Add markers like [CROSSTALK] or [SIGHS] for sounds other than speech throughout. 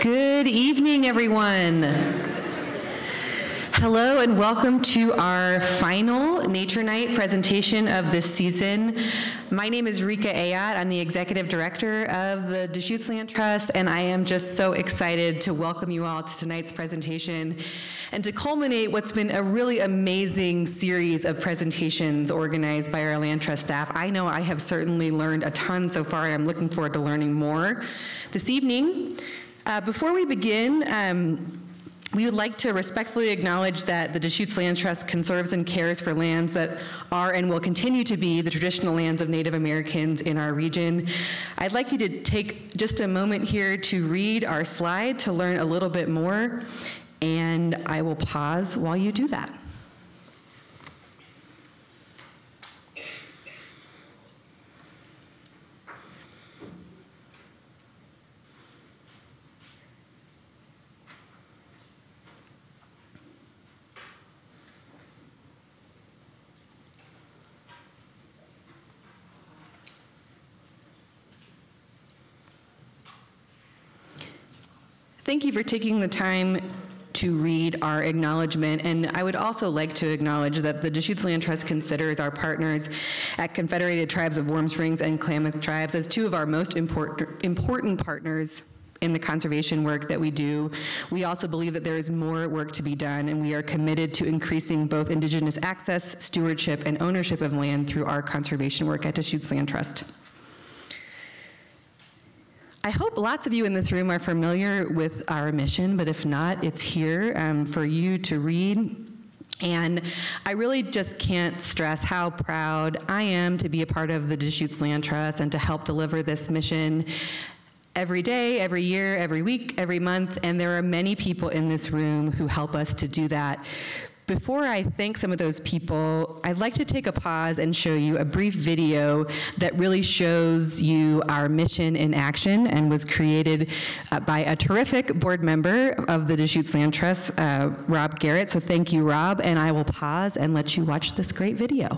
Good evening, everyone. Hello and welcome to our final Nature Night presentation of this season. My name is Rika Ayotte. I'm the Executive Director of the Deschutes Land Trust, and I am just so excited to welcome you all to tonight's presentation and to culminate what's been a really amazing series of presentations organized by our Land Trust staff. I know I have certainly learned a ton so far, and I'm looking forward to learning more this evening. Uh, before we begin, um, we would like to respectfully acknowledge that the Deschutes Land Trust conserves and cares for lands that are and will continue to be the traditional lands of Native Americans in our region. I'd like you to take just a moment here to read our slide to learn a little bit more, and I will pause while you do that. Thank you for taking the time to read our acknowledgement. And I would also like to acknowledge that the Deschutes Land Trust considers our partners at Confederated Tribes of Warm Springs and Klamath Tribes as two of our most important, important partners in the conservation work that we do. We also believe that there is more work to be done, and we are committed to increasing both Indigenous access, stewardship, and ownership of land through our conservation work at Deschutes Land Trust. I hope lots of you in this room are familiar with our mission, but if not, it's here um, for you to read. And I really just can't stress how proud I am to be a part of the Deschutes Land Trust and to help deliver this mission every day, every year, every week, every month, and there are many people in this room who help us to do that. Before I thank some of those people, I'd like to take a pause and show you a brief video that really shows you our mission in action and was created uh, by a terrific board member of the Deschutes Land Trust, uh, Rob Garrett. So thank you, Rob, and I will pause and let you watch this great video.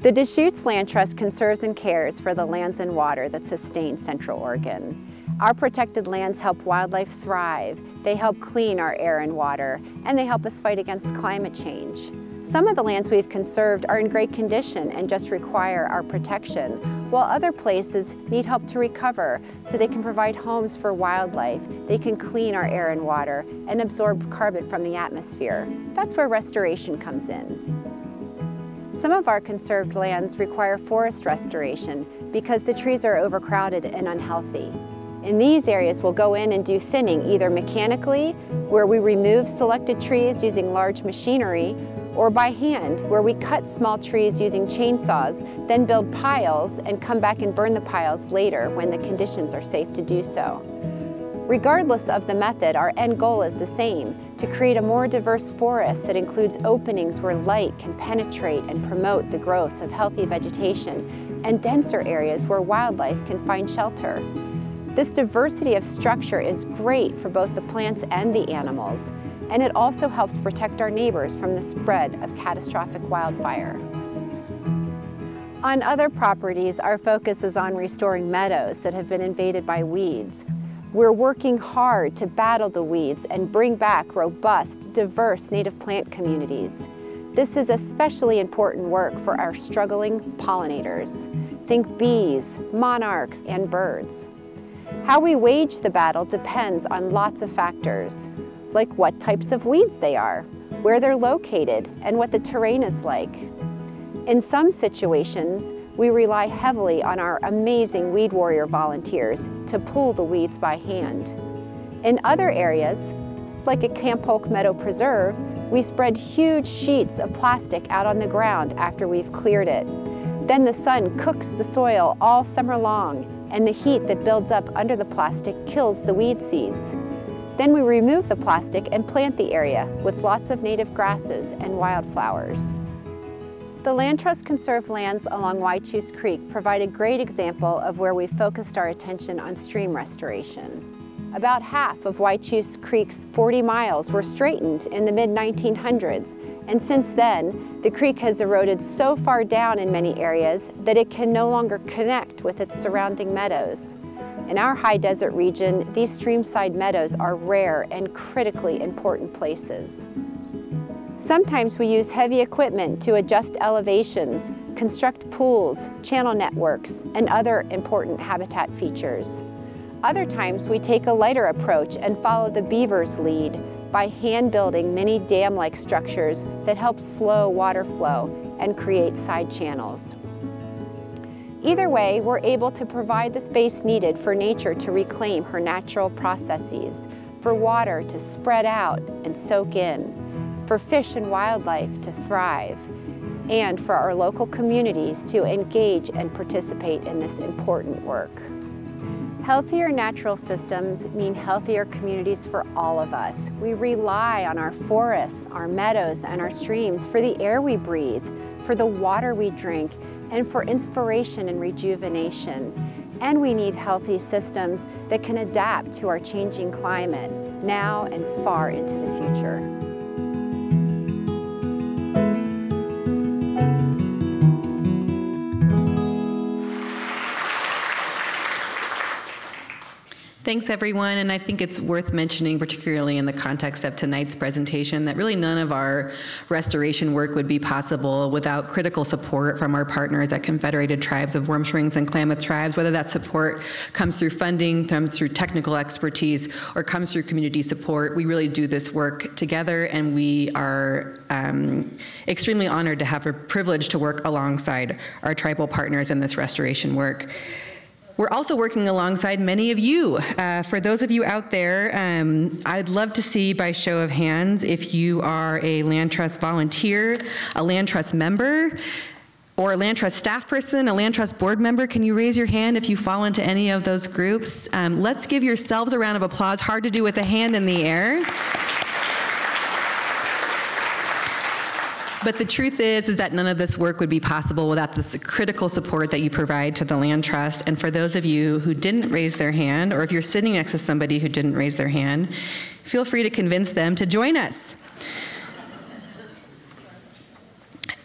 The Deschutes Land Trust conserves and cares for the lands and water that sustain Central Oregon. Our protected lands help wildlife thrive, they help clean our air and water, and they help us fight against climate change. Some of the lands we've conserved are in great condition and just require our protection, while other places need help to recover so they can provide homes for wildlife, they can clean our air and water, and absorb carbon from the atmosphere. That's where restoration comes in. Some of our conserved lands require forest restoration because the trees are overcrowded and unhealthy. In these areas, we'll go in and do thinning either mechanically, where we remove selected trees using large machinery, or by hand, where we cut small trees using chainsaws, then build piles and come back and burn the piles later when the conditions are safe to do so. Regardless of the method, our end goal is the same, to create a more diverse forest that includes openings where light can penetrate and promote the growth of healthy vegetation, and denser areas where wildlife can find shelter. This diversity of structure is great for both the plants and the animals, and it also helps protect our neighbors from the spread of catastrophic wildfire. On other properties, our focus is on restoring meadows that have been invaded by weeds. We're working hard to battle the weeds and bring back robust, diverse native plant communities. This is especially important work for our struggling pollinators. Think bees, monarchs, and birds. How we wage the battle depends on lots of factors, like what types of weeds they are, where they're located, and what the terrain is like. In some situations, we rely heavily on our amazing Weed Warrior volunteers to pull the weeds by hand. In other areas, like at Camp Polk Meadow Preserve, we spread huge sheets of plastic out on the ground after we've cleared it. Then the sun cooks the soil all summer long and the heat that builds up under the plastic kills the weed seeds. Then we remove the plastic and plant the area with lots of native grasses and wildflowers. The Land Trust conserved lands along Whychus Creek provide a great example of where we've focused our attention on stream restoration. About half of Whychus Creek's 40 miles were straightened in the mid-1900s and since then, the creek has eroded so far down in many areas that it can no longer connect with its surrounding meadows. In our high desert region, these streamside meadows are rare and critically important places. Sometimes we use heavy equipment to adjust elevations, construct pools, channel networks, and other important habitat features. Other times we take a lighter approach and follow the beaver's lead by hand building many dam-like structures that help slow water flow and create side channels. Either way, we're able to provide the space needed for nature to reclaim her natural processes, for water to spread out and soak in, for fish and wildlife to thrive, and for our local communities to engage and participate in this important work. Healthier natural systems mean healthier communities for all of us. We rely on our forests, our meadows, and our streams for the air we breathe, for the water we drink, and for inspiration and rejuvenation. And we need healthy systems that can adapt to our changing climate now and far into the future. Thanks, everyone. And I think it's worth mentioning, particularly in the context of tonight's presentation, that really none of our restoration work would be possible without critical support from our partners at Confederated Tribes of Warm Springs and Klamath Tribes, whether that support comes through funding, comes through technical expertise, or comes through community support. We really do this work together, and we are um, extremely honored to have a privilege to work alongside our tribal partners in this restoration work. We're also working alongside many of you. Uh, for those of you out there, um, I'd love to see by show of hands if you are a Land Trust volunteer, a Land Trust member, or a Land Trust staff person, a Land Trust board member. Can you raise your hand if you fall into any of those groups? Um, let's give yourselves a round of applause. Hard to do with a hand in the air. But the truth is, is that none of this work would be possible without this critical support that you provide to the Land Trust. And for those of you who didn't raise their hand, or if you're sitting next to somebody who didn't raise their hand, feel free to convince them to join us.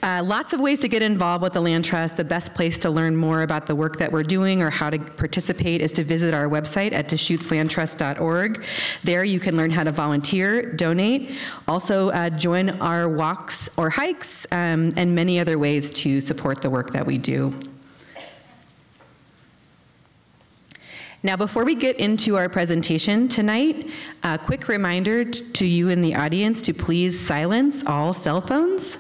Uh, lots of ways to get involved with the Land Trust. The best place to learn more about the work that we're doing or how to participate is to visit our website at DeschutesLandTrust.org. There you can learn how to volunteer, donate, also uh, join our walks or hikes, um, and many other ways to support the work that we do. Now, before we get into our presentation tonight, a quick reminder to you in the audience to please silence all cell phones.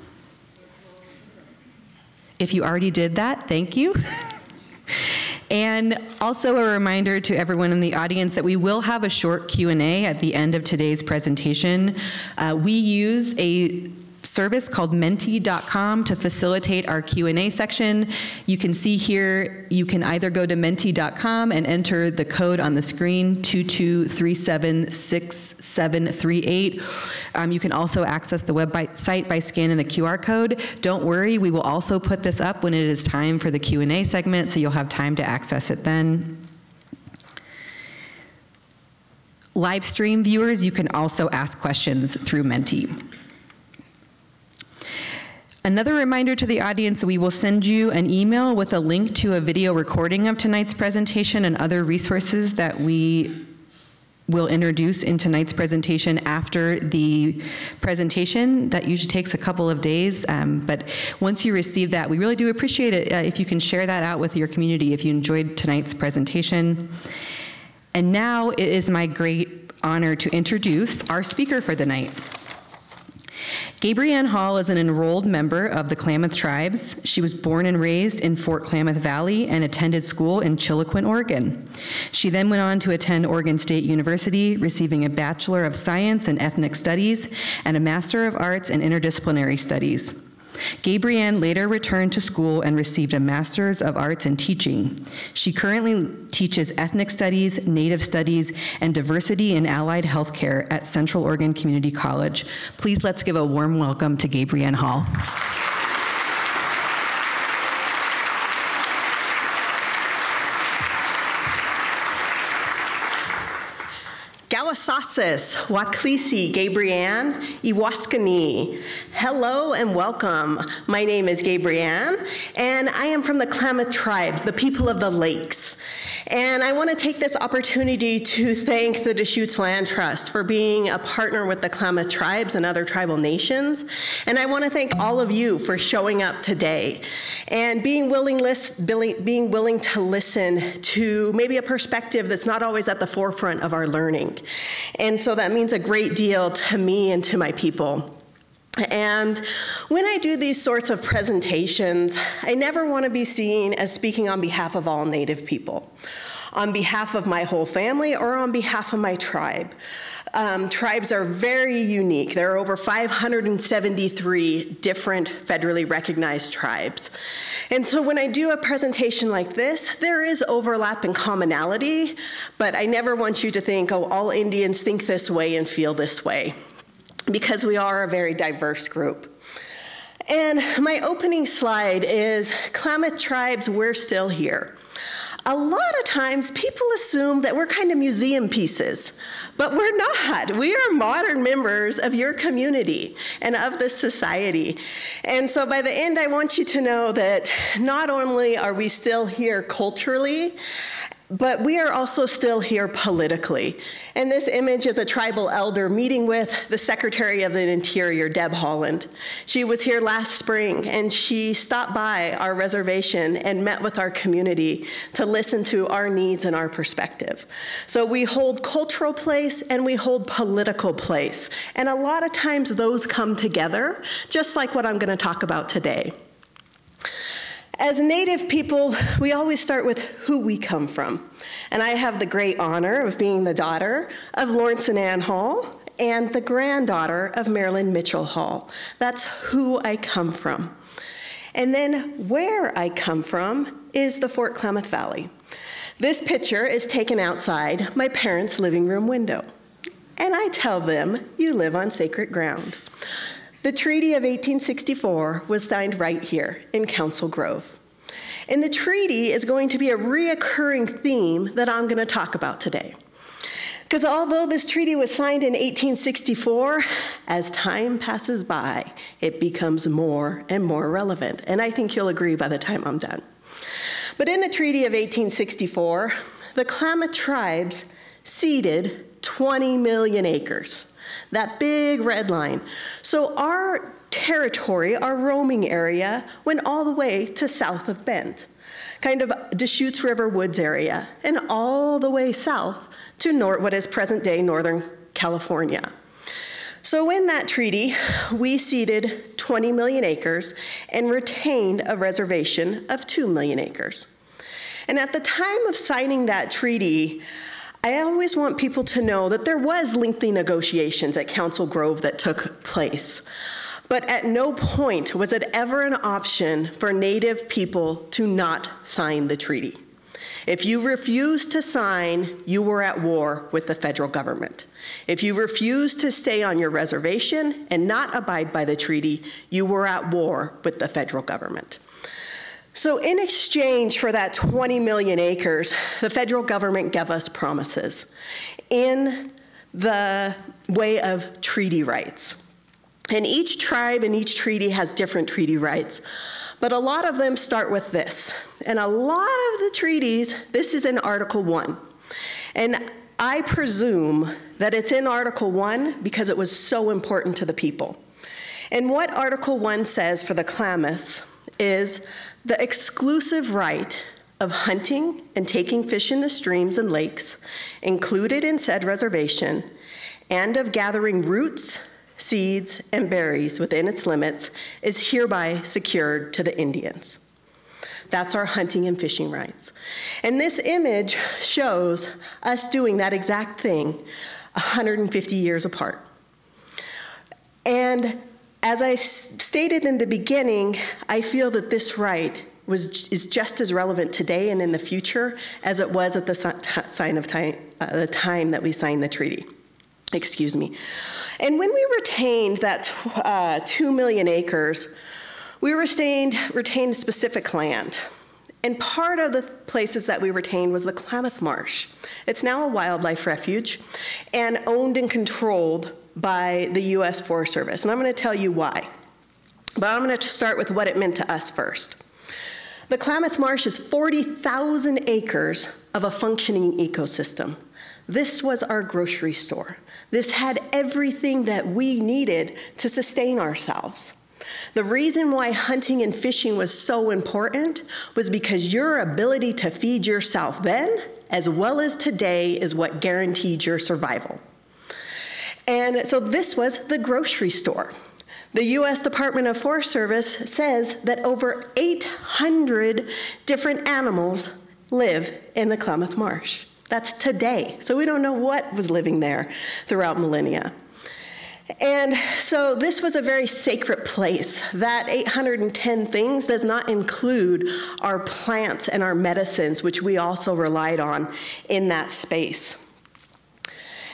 If you already did that, thank you. [LAUGHS] And also a reminder to everyone in the audience that we will have a short Q&A at the end of today's presentation. Uh, we use a service called menti.com to facilitate our Q&A section. You can see here, you can either go to menti.com and enter the code on the screen, 22376738. Um, you can also access the website by scanning the QR code. Don't worry, we will also put this up when it is time for the Q&A segment, so you'll have time to access it then. Live stream viewers, you can also ask questions through Menti. Another reminder to the audience, we will send you an email with a link to a video recording of tonight's presentation and other resources that we will introduce in tonight's presentation after the presentation. That usually takes a couple of days, um, but once you receive that, we really do appreciate it uh, if you can share that out with your community if you enjoyed tonight's presentation. And now it is my great honor to introduce our speaker for the night. Gabriann Hall is an enrolled member of the Klamath Tribes. She was born and raised in Fort Klamath Valley and attended school in Chiloquin, Oregon. She then went on to attend Oregon State University, receiving a Bachelor of Science in Ethnic Studies and a Master of Arts in Interdisciplinary Studies. Gabriann later returned to school and received a Master's of Arts in Teaching. She currently teaches ethnic studies, native studies, and diversity in allied healthcare at Central Oregon Community College. Please let's give a warm welcome to Gabriann Hall. Waklisi, Gabriann, Iwaskani. Hello and welcome. My name is Gabriann, and I am from the Klamath tribes, the people of the lakes. And I want to take this opportunity to thank the Deschutes Land Trust for being a partner with the Klamath tribes and other tribal nations. And I want to thank all of you for showing up today and being willing, being willing to listen to maybe a perspective that's not always at the forefront of our learning. And so that means a great deal to me and to my people. And when I do these sorts of presentations, I never want to be seen as speaking on behalf of all Native people, on behalf of my whole family, or on behalf of my tribe. Um, tribes are very unique. There are over 573 different federally recognized tribes. And so when I do a presentation like this, there is overlap and commonality, but I never want you to think, oh, all Indians think this way and feel this way because we are a very diverse group. And my opening slide is Klamath tribes, we're still here. A lot of times people assume that we're kind of museum pieces, but we're not. We are modern members of your community and of this society. And so by the end, I want you to know that not only are we still here culturally, but we are also still here politically. And this image is a tribal elder meeting with the Secretary of the Interior, Deb Haaland. She was here last spring and she stopped by our reservation and met with our community to listen to our needs and our perspective. So we hold cultural place and we hold political place. And a lot of times those come together, just like what I'm going to talk about today. As Native people, we always start with who we come from. And I have the great honor of being the daughter of Lawrence and Ann Hall and the granddaughter of Marilyn Mitchell Hall. That's who I come from. And then where I come from is the Fort Klamath Valley. This picture is taken outside my parents' living room window. And I tell them, you live on sacred ground. The Treaty of 1864 was signed right here in Council Grove. And the treaty is going to be a reoccurring theme that I'm going to talk about today. Because although this treaty was signed in 1864, as time passes by, it becomes more and more relevant. And I think you'll agree by the time I'm done. But in the Treaty of 1864, the Klamath tribes ceded 20 million acres that big red line. So our territory, our roaming area, went all the way to south of Bend, kind of Deschutes River Woods area, and all the way south to nor- what is present day Northern California. So, in that treaty, we ceded 20 million acres and retained a reservation of 2 million acres. And at the time of signing that treaty, I always want people to know that there was lengthy negotiations at Council Grove that took place. But at no point was it ever an option for Native people to not sign the treaty. If you refused to sign, you were at war with the federal government. If you refused to stay on your reservation and not abide by the treaty, you were at war with the federal government. So, in exchange for that 20 million acres, the federal government gave us promises in the way of treaty rights. And each tribe and each treaty has different treaty rights. But a lot of them start with this. And a lot of the treaties, this is in Article 1. And I presume that it's in Article 1 because it was so important to the people. And what Article 1 says for the Klamaths is the exclusive right of hunting and taking fish in the streams and lakes included in said reservation, and of gathering roots, seeds, and berries within its limits is hereby secured to the Indians. That's our hunting and fishing rights. And this image shows us doing that exact thing 150 years apart. And as I stated in the beginning, I feel that this right was, is just as relevant today and in the future as it was at the sign of time, uh, the time that we signed the treaty. Excuse me. And when we retained that uh, 2 million acres, we retained, retained specific land. And part of the places that we retained was the Klamath Marsh. It's now a wildlife refuge and owned and controlled by the US Forest Service. And I'm going to tell you why. But I'm going to start with what it meant to us first. The Klamath Marsh is 40,000 acres of a functioning ecosystem. This was our grocery store. This had everything that we needed to sustain ourselves. The reason why hunting and fishing was so important was because your ability to feed yourself then, as well as today, is what guaranteed your survival. And so this was the grocery store. The US Department of Forest Service says that over 800 different animals live in the Klamath Marsh. That's today. So we don't know what was living there throughout millennia. And so this was a very sacred place. That 810 things does not include our plants and our medicines, which we also relied on in that space.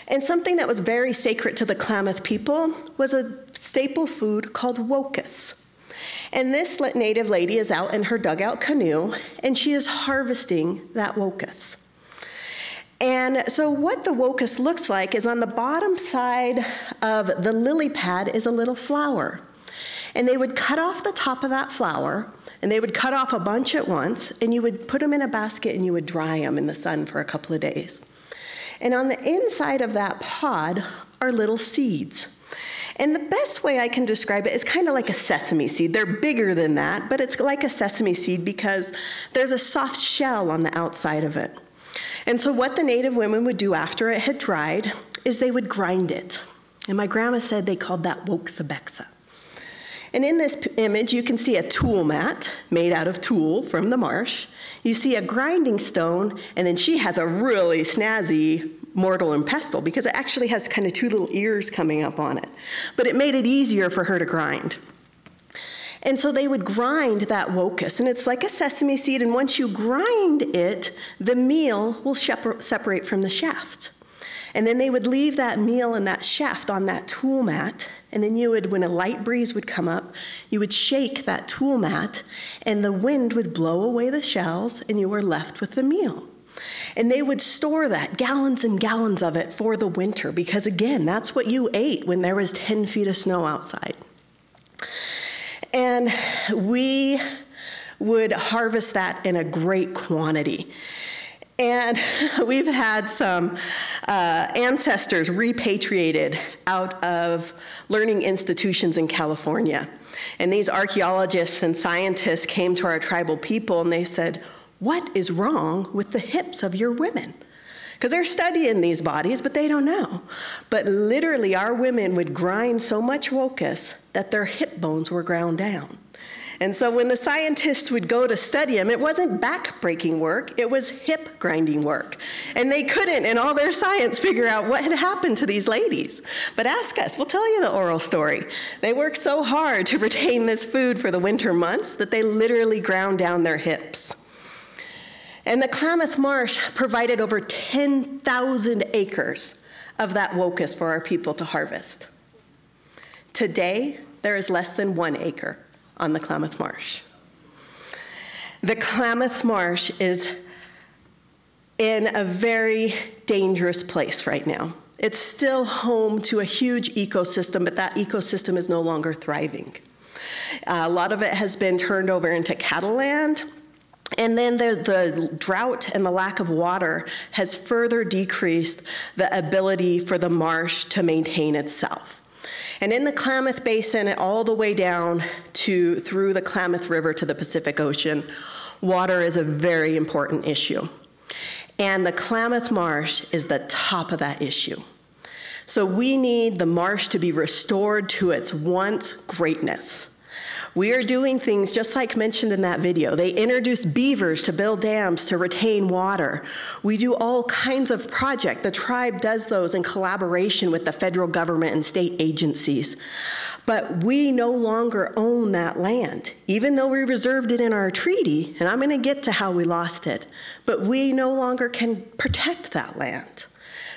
And something that was very sacred to the Klamath people was a staple food called wokus. And this native lady is out in her dugout canoe, and she is harvesting that wokus. And so, what the wokus looks like is on the bottom side of the lily pad is a little flower. And they would cut off the top of that flower, and they would cut off a bunch at once, and you would put them in a basket and you would dry them in the sun for a couple of days. And on the inside of that pod are little seeds. And the best way I can describe it is kind of like a sesame seed. They're bigger than that, but it's like a sesame seed because there's a soft shell on the outside of it. And so, what the native women would do after it had dried is they would grind it. And my grandma said they called that woksabexa. And in this image, you can see a tule mat made out of tule from the marsh. You see a grinding stone, and then she has a really snazzy mortar and pestle because it actually has kind of two little ears coming up on it. But it made it easier for her to grind. And so they would grind that wokus, and it's like a sesame seed, and once you grind it, the meal will separate from the shaft. And then they would leave that meal and that shaft on that tool mat, and then you would, when a light breeze would come up, you would shake that tule mat, and the wind would blow away the shells, and you were left with the meal. And they would store that, gallons and gallons of it, for the winter, because again, that's what you ate when there was 10 feet of snow outside. And we would harvest that in a great quantity. And [LAUGHS] we've had some uh, ancestors repatriated out of learning institutions in California. And these archaeologists and scientists came to our tribal people and they said, What is wrong with the hips of your women? Because they're studying these bodies, but they don't know. But literally, our women would grind so much wokus that their hip bones were ground down. And so when the scientists would go to study them, it wasn't back-breaking work, it was hip grinding work. And they couldn't, in all their science, figure out what had happened to these ladies. But ask us, we'll tell you the oral story. They worked so hard to retain this food for the winter months that they literally ground down their hips. And the Klamath Marsh provided over 10,000 acres of that wokus for our people to harvest. Today, there is less than one acre on the Klamath Marsh. The Klamath Marsh is in a very dangerous place right now. It's still home to a huge ecosystem, but that ecosystem is no longer thriving. Uh, a lot of it has been turned over into cattle land, and then the, the, drought and the lack of water has further decreased the ability for the marsh to maintain itself. And in the Klamath Basin, all the way down to through the Klamath River to the Pacific Ocean, water is a very important issue. And the Klamath Marsh is the top of that issue. So we need the marsh to be restored to its once greatness. We are doing things just like mentioned in that video. They introduce beavers to build dams to retain water. We do all kinds of projects. The tribe does those in collaboration with the federal government and state agencies. But we no longer own that land, even though we reserved it in our treaty, and I'm going to get to how we lost it. But we no longer can protect that land.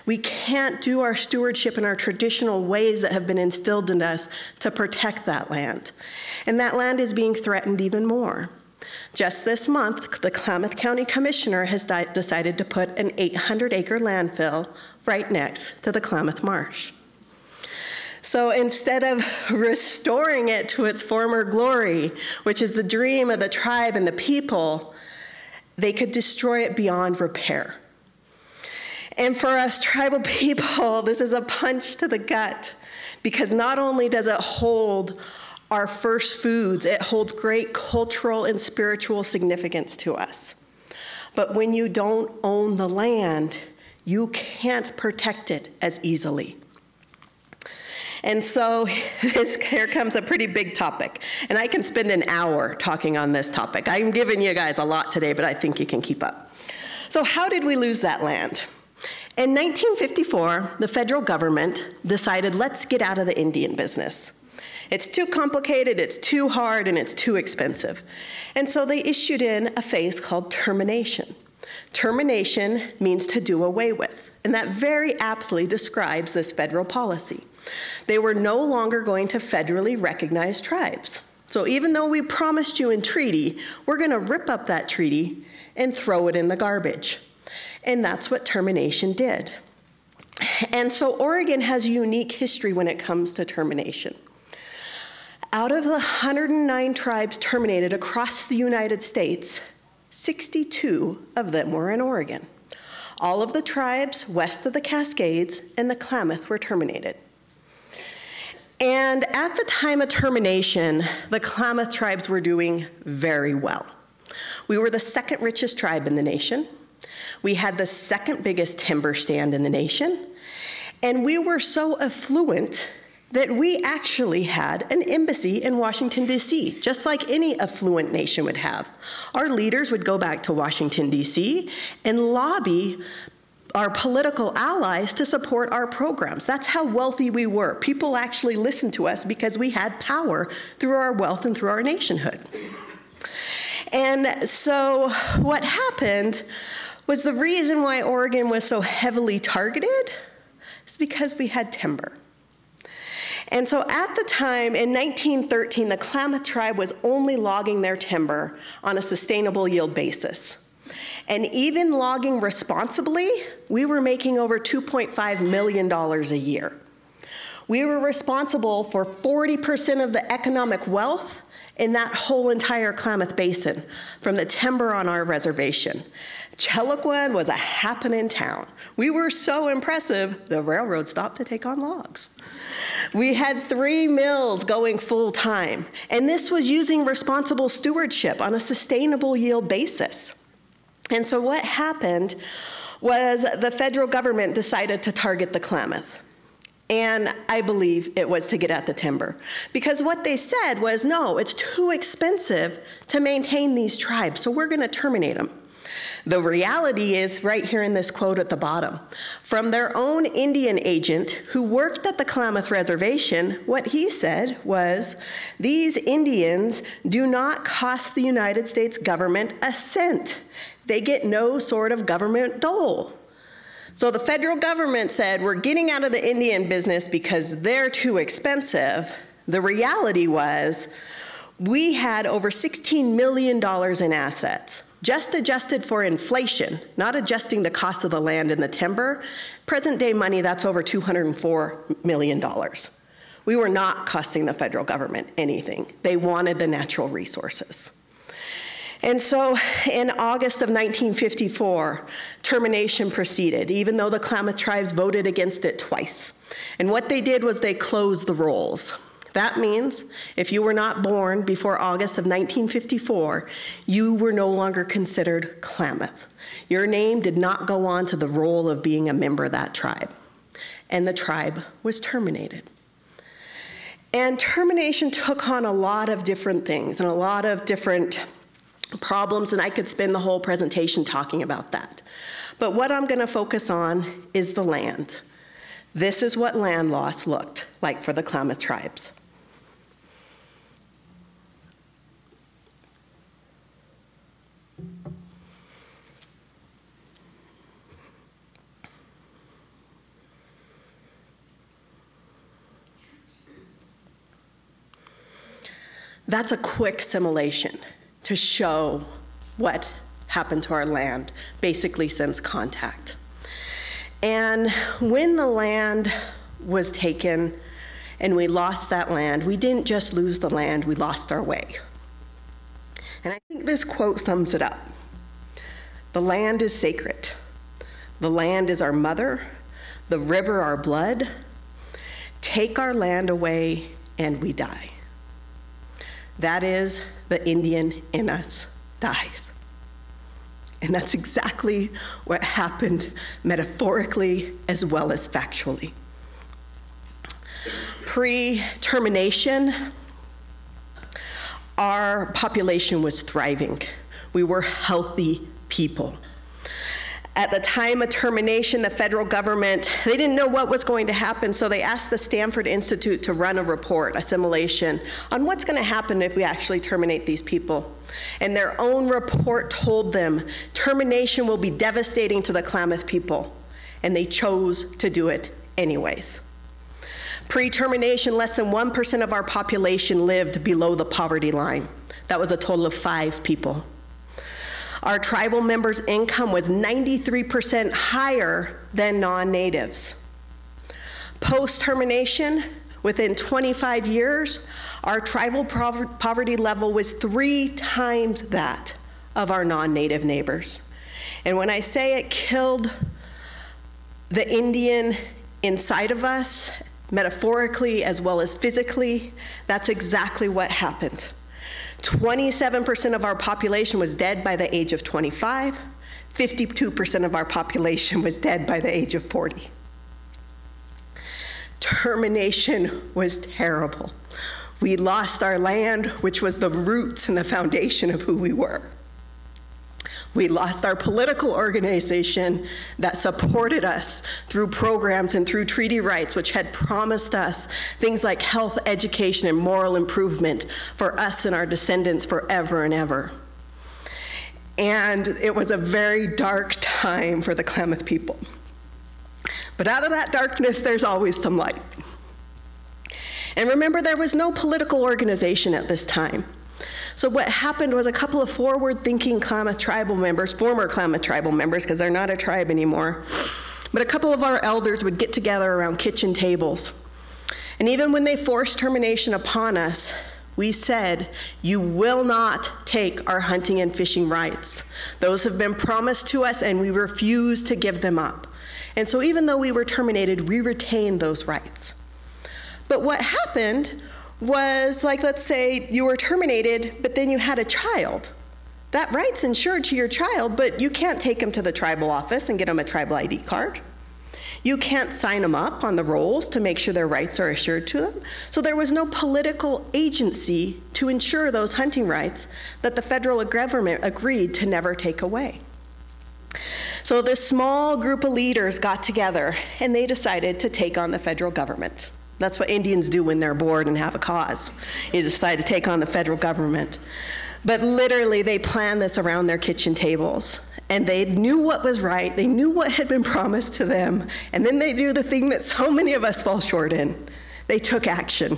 We can't do our stewardship in our traditional ways that have been instilled in us to protect that land. And that land is being threatened even more. Just this month, the Klamath County Commissioner has decided to put an 800 acre landfill right next to the Klamath Marsh. So instead of [LAUGHS] restoring it to its former glory, which is the dream of the tribe and the people, they could destroy it beyond repair. And for us tribal [LAUGHS] people, this is a punch to the gut because not only does it hold our first foods, it holds great cultural and spiritual significance to us. But when you don't own the land, you can't protect it as easily. And so [LAUGHS] this, here comes a pretty big topic. And I can spend an hour talking on this topic. I'm giving you guys a lot today, but I think you can keep up. So, how did we lose that land? In 1954, the federal government decided let's get out of the Indian business. It's too complicated, it's too hard, and it's too expensive. And so they issued in a phase called termination. Termination means to do away with, and that very aptly describes this federal policy. They were no longer going to federally recognize tribes. So even though we promised you in treaty, we're going to rip up that treaty and throw it in the garbage. And that's what termination did. And so Oregon has a unique history when it comes to termination. Out of the 109 tribes terminated across the United States, 62 of them were in Oregon. All of the tribes west of the Cascades and the Klamath were terminated. And at the time of termination, the Klamath tribes were doing very well. We were the second richest tribe in the nation. We had the second biggest timber stand in the nation. And we were so affluent that we actually had an embassy in Washington, D.C., just like any affluent nation would have. Our leaders would go back to Washington, D.C., and lobby our political allies to support our programs. That's how wealthy we were. People actually listened to us because we had power through our wealth and through our nationhood. And so, what happened was the reason why Oregon was so heavily targeted is because we had timber. And so at the time, in 1913, the Klamath tribe was only logging their timber on a sustainable yield basis. And even logging responsibly, we were making over $2.5 million a year. We were responsible for 40% of the economic wealth in that whole entire Klamath Basin from the timber on our reservation. Chiloquin was a happening town. We were so impressive, the railroad stopped to take on logs. We had three mills going full time, and this was using responsible stewardship on a sustainable yield basis. And so, what happened was the federal government decided to target the Klamath. And I believe it was to get at the timber. Because what they said was no, it's too expensive to maintain these tribes, so we're going to terminate them. The reality is right here in this quote at the bottom. From their own Indian agent who worked at the Klamath Reservation, what he said was These Indians do not cost the United States government a cent. They get no sort of government dole. So the federal government said, We're getting out of the Indian business because they're too expensive. The reality was, we had over $16 million in assets just adjusted for inflation, not adjusting the cost of the land and the timber, present day money, that's over $204 million. We were not costing the federal government anything. They wanted the natural resources. And so in August of 1954, termination proceeded, even though the Klamath tribes voted against it twice. And what they did was they closed the rolls. That means if you were not born before August of 1954, you were no longer considered Klamath. Your name did not go on to the roll of being a member of that tribe. And the tribe was terminated. And termination took on a lot of different things and a lot of different problems, and I could spend the whole presentation talking about that. But what I'm going to focus on is the land. This is what land loss looked like for the Klamath tribes. That's a quick simulation to show what happened to our land basically since contact. And when the land was taken and we lost that land, we didn't just lose the land, we lost our way. And I think this quote sums it up The land is sacred. The land is our mother, the river our blood. Take our land away, and we die. That is, the Indian in us dies. And that's exactly what happened metaphorically as well as factually. Pre termination, our population was thriving. We were healthy people. At the time of termination, the federal government, they didn't know what was going to happen, so they asked the Stanford Institute to run a report, a simulation, on what's going to happen if we actually terminate these people. And their own report told them termination will be devastating to the Klamath people, and they chose to do it anyways. Pre termination, less than 1% of our population lived below the poverty line. That was a total of five people. Our tribal members' income was 93% higher than non natives. Post termination, within 25 years, our tribal poverty level was three times that of our non native neighbors. And when I say it killed the Indian inside of us, metaphorically as well as physically, that's exactly what happened. 27% of our population was dead by the age of 25. 52% of our population was dead by the age of 40. Termination was terrible. We lost our land, which was the roots and the foundation of who we were. We lost our political organization that supported us through programs and through treaty rights, which had promised us things like health, education, and moral improvement for us and our descendants forever and ever. And it was a very dark time for the Klamath people. But out of that darkness, there's always some light. And remember, there was no political organization at this time. So what happened was a couple of forward-thinking Klamath tribal members, former Klamath tribal members, because they're not a tribe anymore, but a couple of our elders would get together around kitchen tables. And even when they forced termination upon us, we said, You will not take our hunting and fishing rights. Those have been promised to us, and we refuse to give them up. And so, even though we were terminated, we retained those rights. But what happened was like, let's say you were terminated, but then you had a child. That right's insured to your child, but you can't take them to the tribal office and get them a tribal ID card. You can't sign them up on the rolls to make sure their rights are assured to them. So there was no political agency to ensure those hunting rights that the federal government agreed to never take away. So this small group of leaders got together and they decided to take on the federal government. That's what Indians do when they're bored and have a cause. You decide to take on the federal government. But literally, they planned this around their kitchen tables. And they knew what was right, they knew what had been promised to them, and then they do the thing that so many of us fall short in they took action.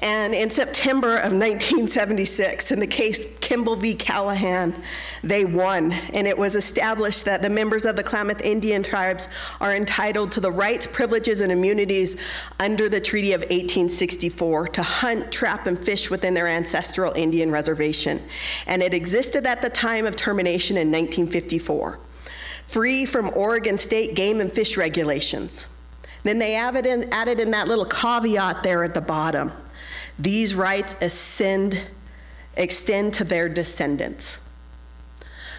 And in September of 1976, in the case Kimball v. Callahan, they won. And it was established that the members of the Klamath Indian tribes are entitled to the rights, privileges, and immunities under the Treaty of 1864 to hunt, trap, and fish within their ancestral Indian reservation. And it existed at the time of termination in 1954, free from Oregon state game and fish regulations. Then they added in, added in that little caveat there at the bottom these rights ascend, extend to their descendants.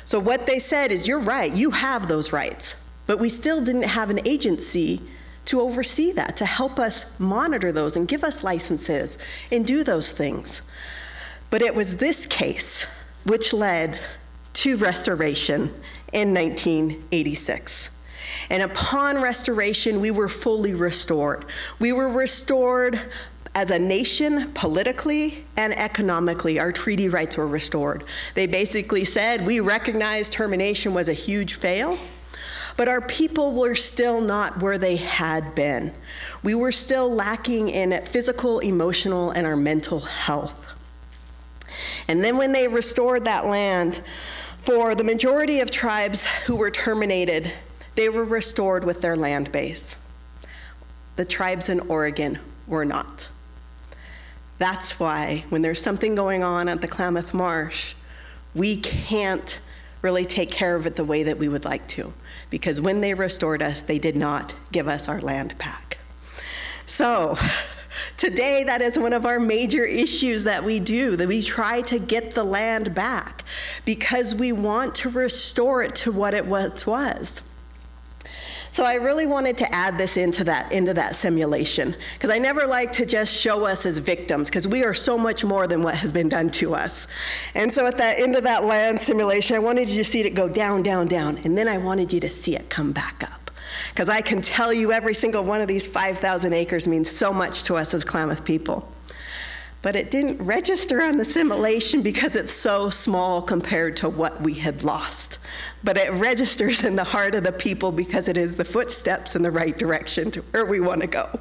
So, what they said is, you're right, you have those rights, but we still didn't have an agency to oversee that, to help us monitor those and give us licenses and do those things. But it was this case which led to restoration in 1986. And upon restoration, we were fully restored. We were restored as a nation, politically and economically, our treaty rights were restored. They basically said we recognize termination was a huge fail, but our people were still not where they had been. We were still lacking in physical, emotional, and our mental health. And then when they restored that land, for the majority of tribes who were terminated, they were restored with their land base. The tribes in Oregon were not. That's why, when there's something going on at the Klamath Marsh, we can't really take care of it the way that we would like to, because when they restored us, they did not give us our land back. So, [LAUGHS] today that is one of our major issues that we do, that we try to get the land back because we want to restore it to what it was. So I really wanted to add this into that into that simulation because I never like to just show us as victims because we are so much more than what has been done to us. And so at the end of that land simulation, I wanted you to see it go down, down, down, and then I wanted you to see it come back up. Because I can tell you every single one of these 5,000 acres means so much to us as Klamath people but it didn't register on the simulation because it's so small compared to what we had lost. But it registers in the heart of the people because it is the footsteps in the right direction to where we want to go.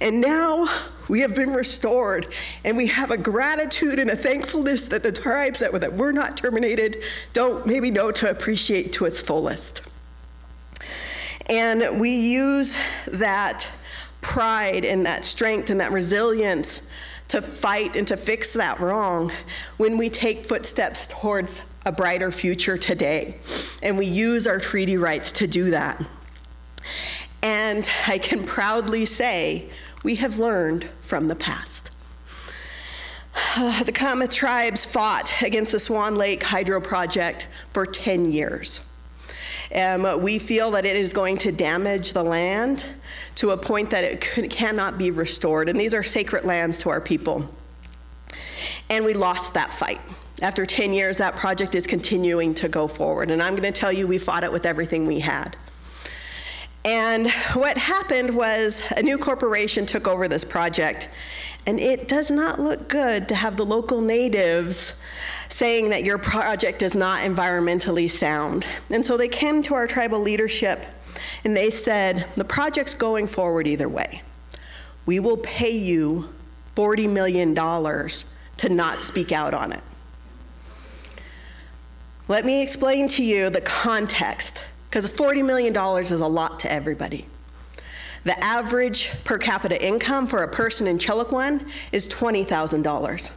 And now we have been restored, and we have a gratitude and a thankfulness that the tribes that, that were not terminated don't maybe know to appreciate to its fullest. And we use that pride and that strength and that resilience to fight and to fix that wrong when we take footsteps towards a brighter future today. And we use our treaty rights to do that. And I can proudly say we have learned from the past. [SIGHS] The Klamath tribes fought against the Swan Lake Hydro Project for 10 years. Um, we feel that it is going to damage the land to a point that it could, cannot be restored. And these are sacred lands to our people. And we lost that fight. After 10 years, that project is continuing to go forward. And I'm going to tell you, we fought it with everything we had. And what happened was a new corporation took over this project, and it does not look good to have the local natives saying that your project is not environmentally sound. And so they came to our tribal leadership and they said, The project's going forward either way. We will pay you $40 million to not speak out on it. Let me explain to you the context, because $40 million is a lot to everybody. The average per capita income for a person in Chiloquin is $20,000.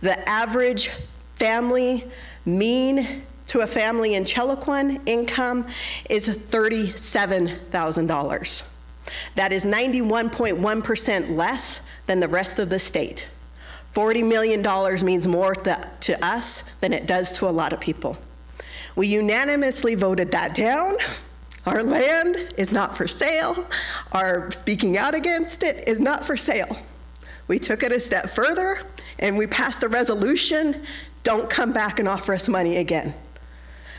The average family mean to a family in Chiloquin income is $37,000. That is 91.1% less than the rest of the state. $40 million means more to us than it does to a lot of people. We unanimously voted that down. Our land is not for sale. Our speaking out against it is not for sale. We took it a step further and we passed a resolution don't come back and offer us money again.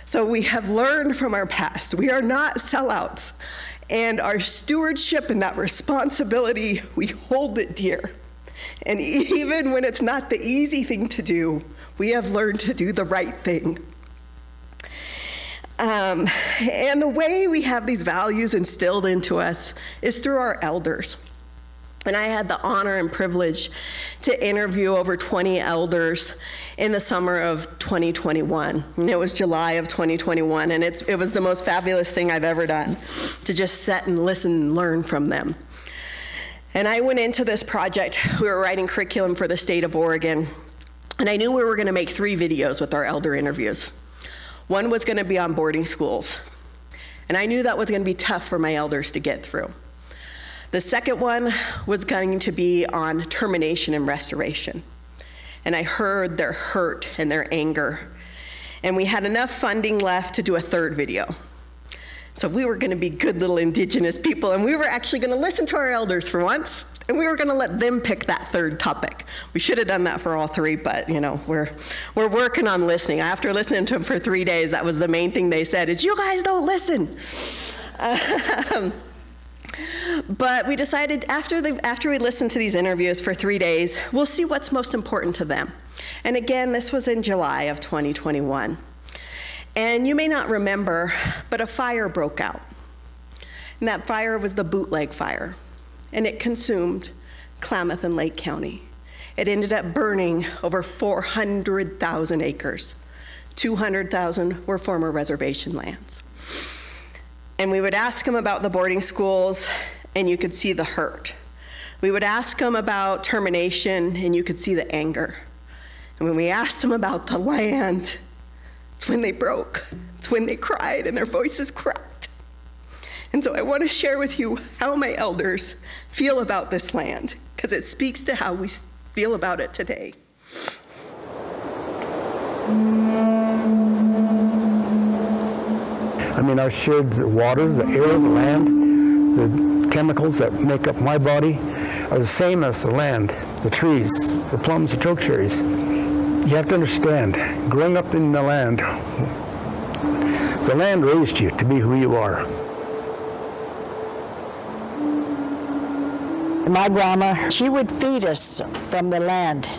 So we have learned from our past. We are not sellouts. And our stewardship and that responsibility, we hold it dear. And [LAUGHS] even when it's not the easy thing to do, we have learned to do the right thing. Um, and the way we have these values instilled into us is through our elders. And I had the honor and privilege to interview over 20 elders in the summer of 2021. And it was July of 2021, and it was the most fabulous thing I've ever done to just sit and listen and learn from them. And I went into this project, we were writing curriculum for the state of Oregon, and I knew we were going to make three videos with our elder interviews. One was going to be on boarding schools, and I knew that was going to be tough for my elders to get through. The second one was going to be on termination and restoration. And I heard their hurt and their anger. And we had enough funding left to do a third video. So we were going to be good little indigenous people, and we were actually going to listen to our elders for once, and we were going to let them pick that third topic. We should have done that for all three, but you know, we're we're working on listening. After listening to them for three days, that was the main thing they said: is you guys don't listen. [LAUGHS] Um, but we decided after, the, after we listened to these interviews for three days, we'll see what's most important to them. And again, this was in July of 2021. And you may not remember, but a fire broke out. And that fire was the bootleg fire. And it consumed Klamath and Lake County. It ended up burning over 400,000 acres. 200,000 were former reservation lands. And we would ask them about the boarding schools, and you could see the hurt. We would ask them about termination, and you could see the anger. And when we asked them about the land, it's when they broke. It's when they cried and their voices cracked. And so I want to share with you how my elders feel about this land, because it speaks to how we feel about it today. I mean, I shared the water, the air, the land, the chemicals that make up my body are the same as the land, the trees, the plums, the choke cherries. You have to understand, growing up in the land, the land raised you to be who you are. My grandma, she would feed us from the land.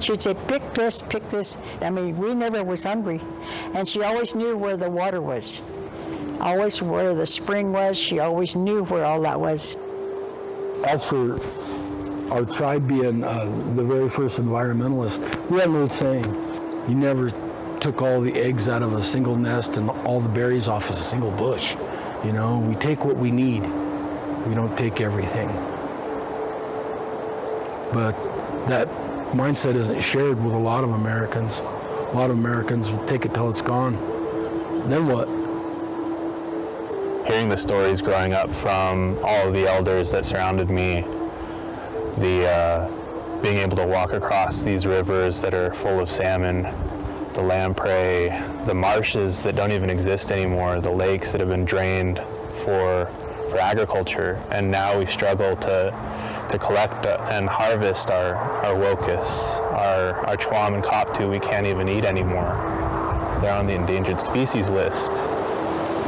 She'd say, pick this, pick this. I mean, we never was hungry. And she always knew where the water was. Always where the spring was. She always knew where all that was. As for our tribe being uh, the very first environmentalist, we have an old saying, you never took all the eggs out of a single nest and all the berries off of a single bush. You know, we take what we need. We don't take everything. But that mindset isn't shared with a lot of Americans. A lot of Americans will take it till it's gone. Then what? Hearing the stories growing up from all of the elders that surrounded me, the uh, being able to walk across these rivers that are full of salmon, the lamprey, the marshes that don't even exist anymore, the lakes that have been drained for for agriculture, and now we struggle to to collect and harvest our, our wokus, our, our chwam and koptu we can't even eat anymore. They're on the endangered species list.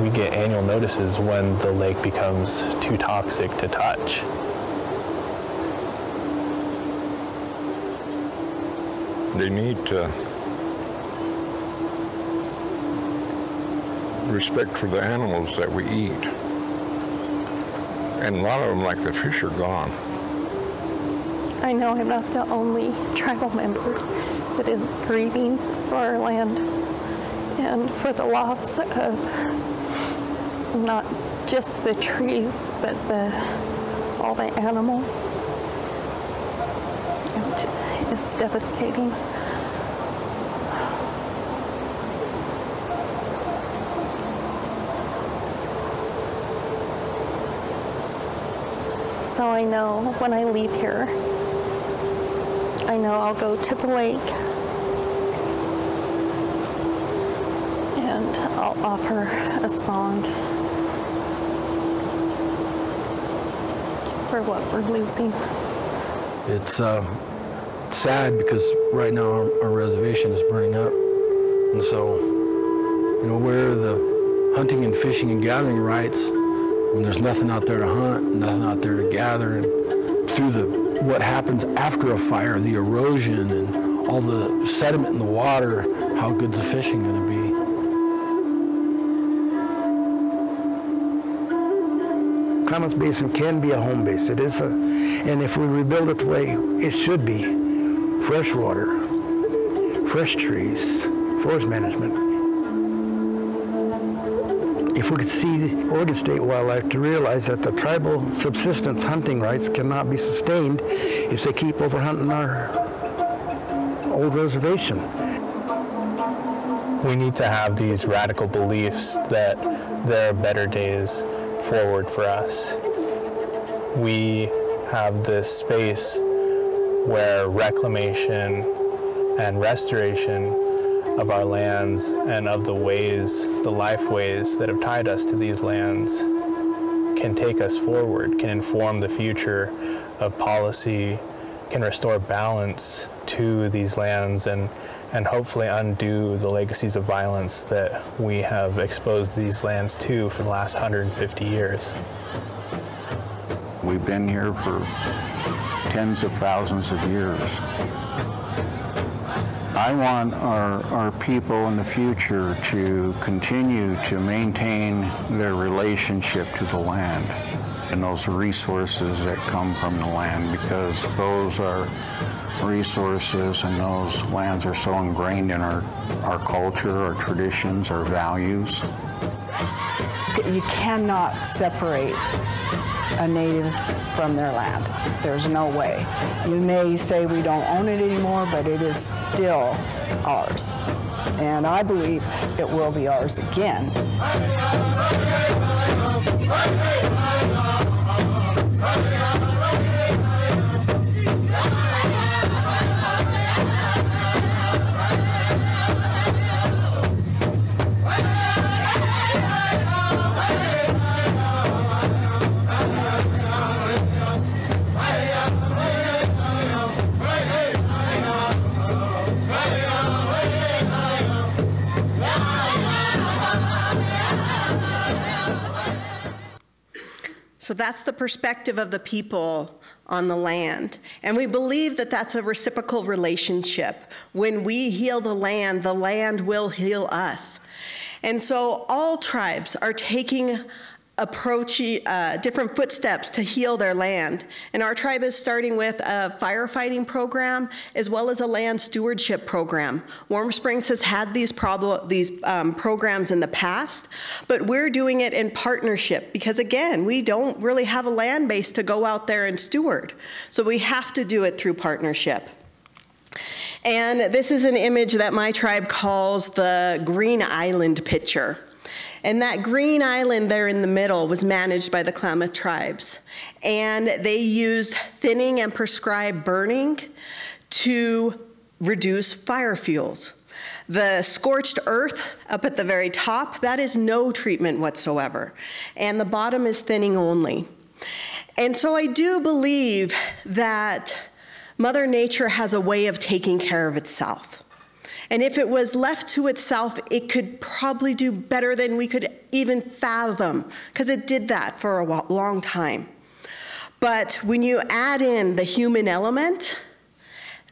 We get annual notices when the lake becomes too toxic to touch. They need uh, respect for the animals that we eat. And a lot of them, like the fish, are gone. I know I'm not the only tribal member that is grieving for our land and for the loss of not just the trees, but the all the animals. It's, it's devastating. So I know when I leave here, I know I'll go to the lake and I'll offer a song for what we're losing. It's um, sad because right now our, our reservation is burning up. And so, you know, where the hunting and fishing and gathering rights, when there's nothing out there to hunt, nothing out there to gather, and through the what happens after a fire, the erosion and all the sediment in the water, how good's the fishing going Klamath Basin can be a home base. It is a, and if we rebuild it the way it should be, fresh water, fresh trees, forest management. If we could see Oregon State Wildlife to realize that the tribal subsistence hunting rights cannot be sustained if they keep overhunting our old reservation. We need to have these radical beliefs that there are better days forward for us. We have this space where reclamation and restoration of our lands and of the ways, the life ways that have tied us to these lands can take us forward, can inform the future of policy, can restore balance to these lands and and hopefully undo the legacies of violence that we have exposed these lands to for the last 150 years. We've been here for tens of thousands of years. I want our, our people in the future to continue to maintain their relationship to the land and those resources that come from the land because those are resources and those lands are so ingrained in our, our culture, our traditions, our values. you cannot separate a native from their land. There's no way. You may say we don't own it anymore, but it is still ours. And I believe it will be ours again. So that's the perspective of the people on the land. And we believe that that's a reciprocal relationship. When we heal the land, the land will heal us. And so all tribes are taking approach uh, different footsteps to heal their land. And our tribe is starting with a firefighting program as well as a land stewardship program. Warm Springs has had these, problem, these um, programs in the past, but we're doing it in partnership because, again, we don't really have a land base to go out there and steward. So we have to do it through partnership. And this is an image that my tribe calls the Green Island picture. And that green island there in the middle was managed by the Klamath tribes. And they used thinning and prescribed burning to reduce fire fuels. The scorched earth up at the very top, that is no treatment whatsoever. And the bottom is thinning only. And so I do believe that Mother Nature has a way of taking care of itself. And if it was left to itself, it could probably do better than we could even fathom, because it did that for a long time. But when you add in the human element,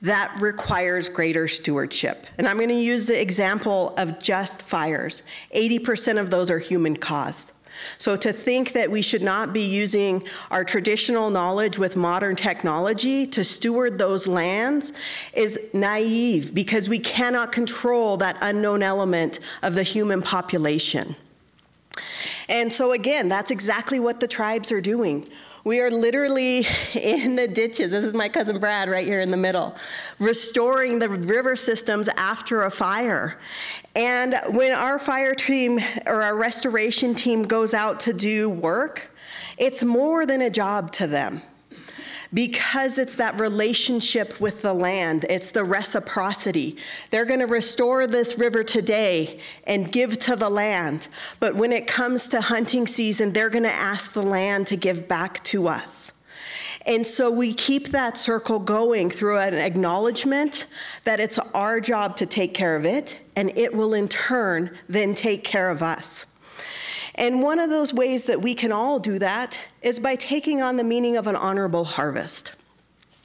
that requires greater stewardship. And I'm going to use the example of just fires. 80% of those are human caused. So to think that we should not be using our traditional knowledge with modern technology to steward those lands is naive because we cannot control that unknown element of the human population. And so again, that's exactly what the tribes are doing. We are literally in the ditches. This is my cousin Brad right here in the middle, restoring the river systems after a fire. And when our fire team or our restoration team goes out to do work, it's more than a job to them because it's that relationship with the land, it's the reciprocity. They're going to restore this river today and give to the land, but when it comes to hunting season, they're going to ask the land to give back to us. And so we keep that circle going through an acknowledgement that it's our job to take care of it, and it will in turn then take care of us. And one of those ways that we can all do that is by taking on the meaning of an honorable harvest.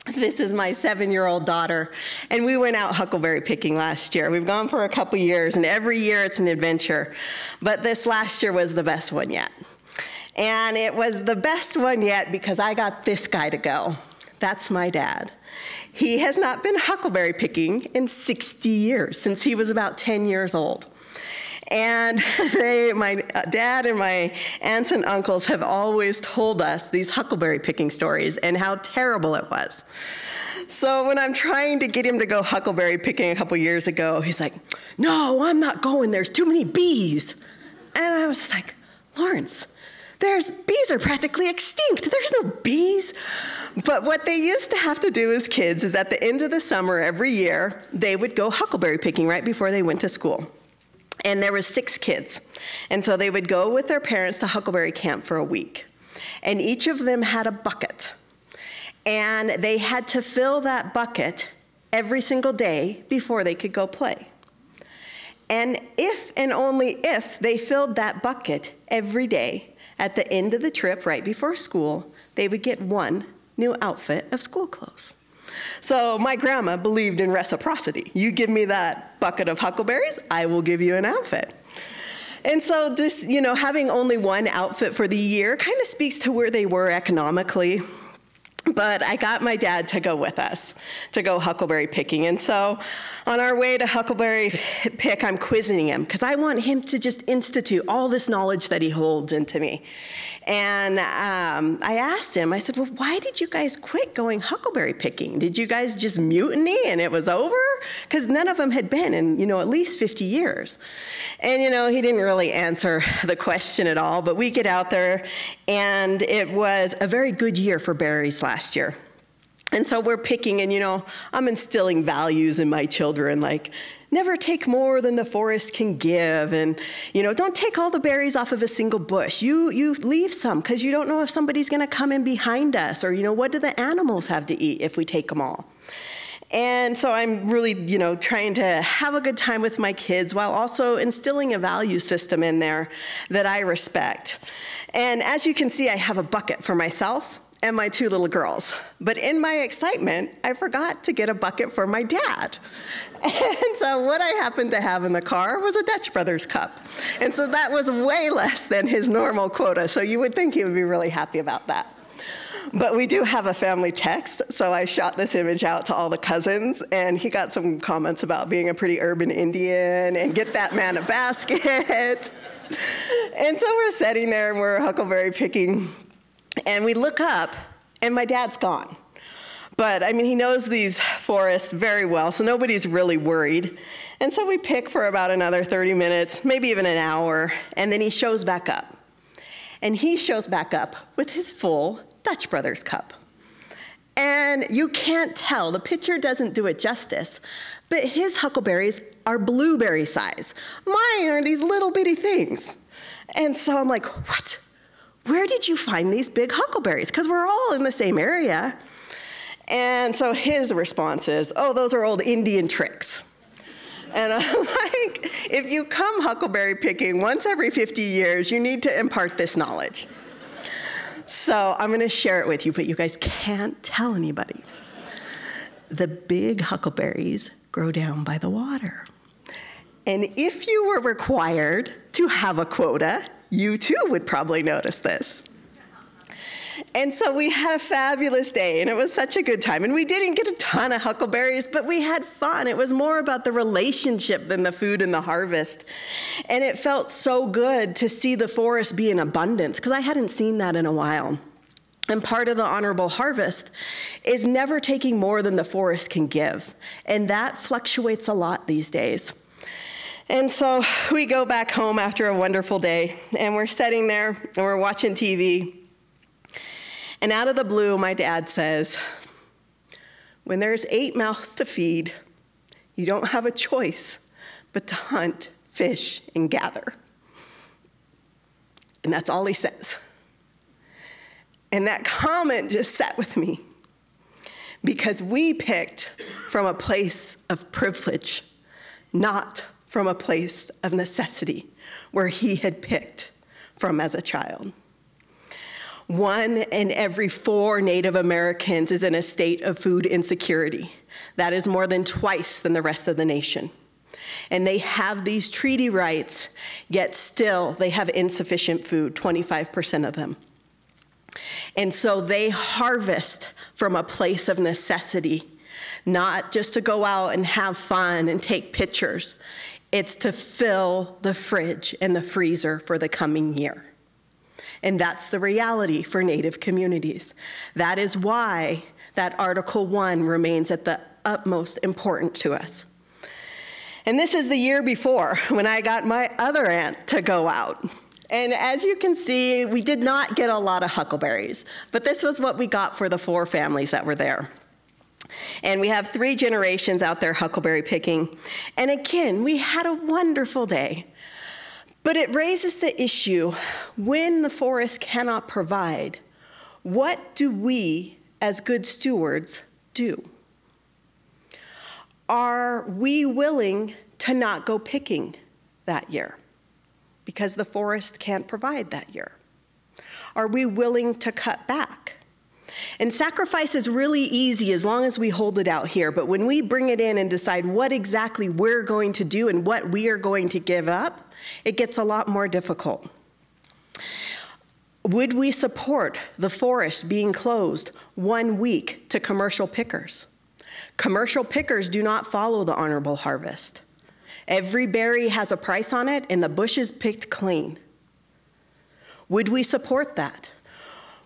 This is my seven year old daughter, and we went out huckleberry picking last year. We've gone for a couple years, and every year it's an adventure. But this last year was the best one yet. And it was the best one yet because I got this guy to go. That's my dad. He has not been huckleberry picking in 60 years, since he was about 10 years old. And [LAUGHS] they, my dad and my aunts and uncles have always told us these huckleberry picking stories and how terrible it was. So when I'm trying to get him to go huckleberry picking a couple years ago, he's like, No, I'm not going. There's too many bees. And I was like, Lawrence, there's bees are practically extinct. There's no bees. But what they used to have to do as kids is at the end of the summer every year, they would go huckleberry picking right before they went to school and there was six kids. And so they would go with their parents to Huckleberry Camp for a week. And each of them had a bucket. And they had to fill that bucket every single day before they could go play. And if and only if they filled that bucket every day at the end of the trip, right before school, they would get one new outfit of school clothes. So my grandma believed in reciprocity. You give me that bucket of huckleberries, I will give you an outfit. And so this, you know, having only one outfit for the year kind of speaks to where they were economically. but I got my dad to go with us to go huckleberry picking. And so on our way to huckleberry pick, I'm quizzing him because I want him to just institute all this knowledge that he holds into me. And um, I asked him, I said, Well, why did you guys quit going huckleberry picking? Did you guys just mutiny and it was over? Because none of them had been in, you know, at least 50 years. And, you know, he didn't really answer [LAUGHS] the question at all, but we get out there and it was a very good year for berries last year. And so we're picking, and you know, I'm instilling values in my children like, never take more than the forest can give and you know don't take all the berries off of a single bush you you leave some because you don't know if somebody's going to come in behind us or you know what do the animals have to eat if we take them all and so i'm really you know trying to have a good time with my kids while also instilling a value system in there that i respect and as you can see i have a bucket for myself and my two little girls. But in my excitement, I forgot to get a bucket for my dad. And so what I happened to have in the car was a Dutch Brothers cup. And so that was way less than his normal quota. So you would think he would be really happy about that. But we do have a family text, so I shot this image out to all the cousins, and he got some comments about being a pretty urban Indian and get that man a basket. [LAUGHS] and so we're sitting there and we're huckleberry picking and we look up, and my dad's gone. But I mean, he knows these forests very well, so nobody's really worried. And so we pick for about another 30 minutes, maybe even an hour, and then he shows back up. And he shows back up with his full Dutch Brothers cup. And you can't tell, the picture doesn't do it justice, but his huckleberries are blueberry size. Mine are these little bitty things. And so I'm like, what? Where did you find these big huckleberries? Because we're all in the same area. And so his response is, Oh, those are old Indian tricks. And I'm [LAUGHS] like, if you come huckleberry picking once every 50 years, you need to impart this knowledge. So I'm going to share it with you, but you guys can't tell anybody. The big huckleberries grow down by the water. And if you were required to have a quota, you too would probably notice this. And so we had a fabulous day, and it was such a good time. And we didn't get a ton of huckleberries, but we had fun. It was more about the relationship than the food and the harvest. And it felt so good to see the forest be in abundance, because I hadn't seen that in a while. And part of the honorable harvest is never taking more than the forest can give. And that fluctuates a lot these days. And so we go back home after a wonderful day, and we're sitting there and we're watching TV. And out of the blue, my dad says, When there's eight mouths to feed, you don't have a choice but to hunt, fish, and gather. And that's all he says. And that comment just sat with me because we picked from a place of privilege, not from a place of necessity where he had picked from as a child. One in every four Native Americans is in a state of food insecurity. That is more than twice than the rest of the nation. And they have these treaty rights, yet still they have insufficient food, 25% of them. And so they harvest from a place of necessity, not just to go out and have fun and take pictures. It's to fill the fridge and the freezer for the coming year. And that's the reality for Native communities. That is why that Article 1 remains at the utmost important to us. And this is the year before when I got my other aunt to go out. And as you can see, we did not get a lot of huckleberries, but this was what we got for the four families that were there. And we have three generations out there huckleberry picking. And again, we had a wonderful day. But it raises the issue when the forest cannot provide, what do we as good stewards do? Are we willing to not go picking that year because the forest can't provide that year? Are we willing to cut back? And sacrifice is really easy as long as we hold it out here. But when we bring it in and decide what exactly we're going to do and what we are going to give up, it gets a lot more difficult. Would we support the forest being closed one week to commercial pickers? Commercial pickers do not follow the honorable harvest. Every berry has a price on it, and the bush is picked clean. Would we support that?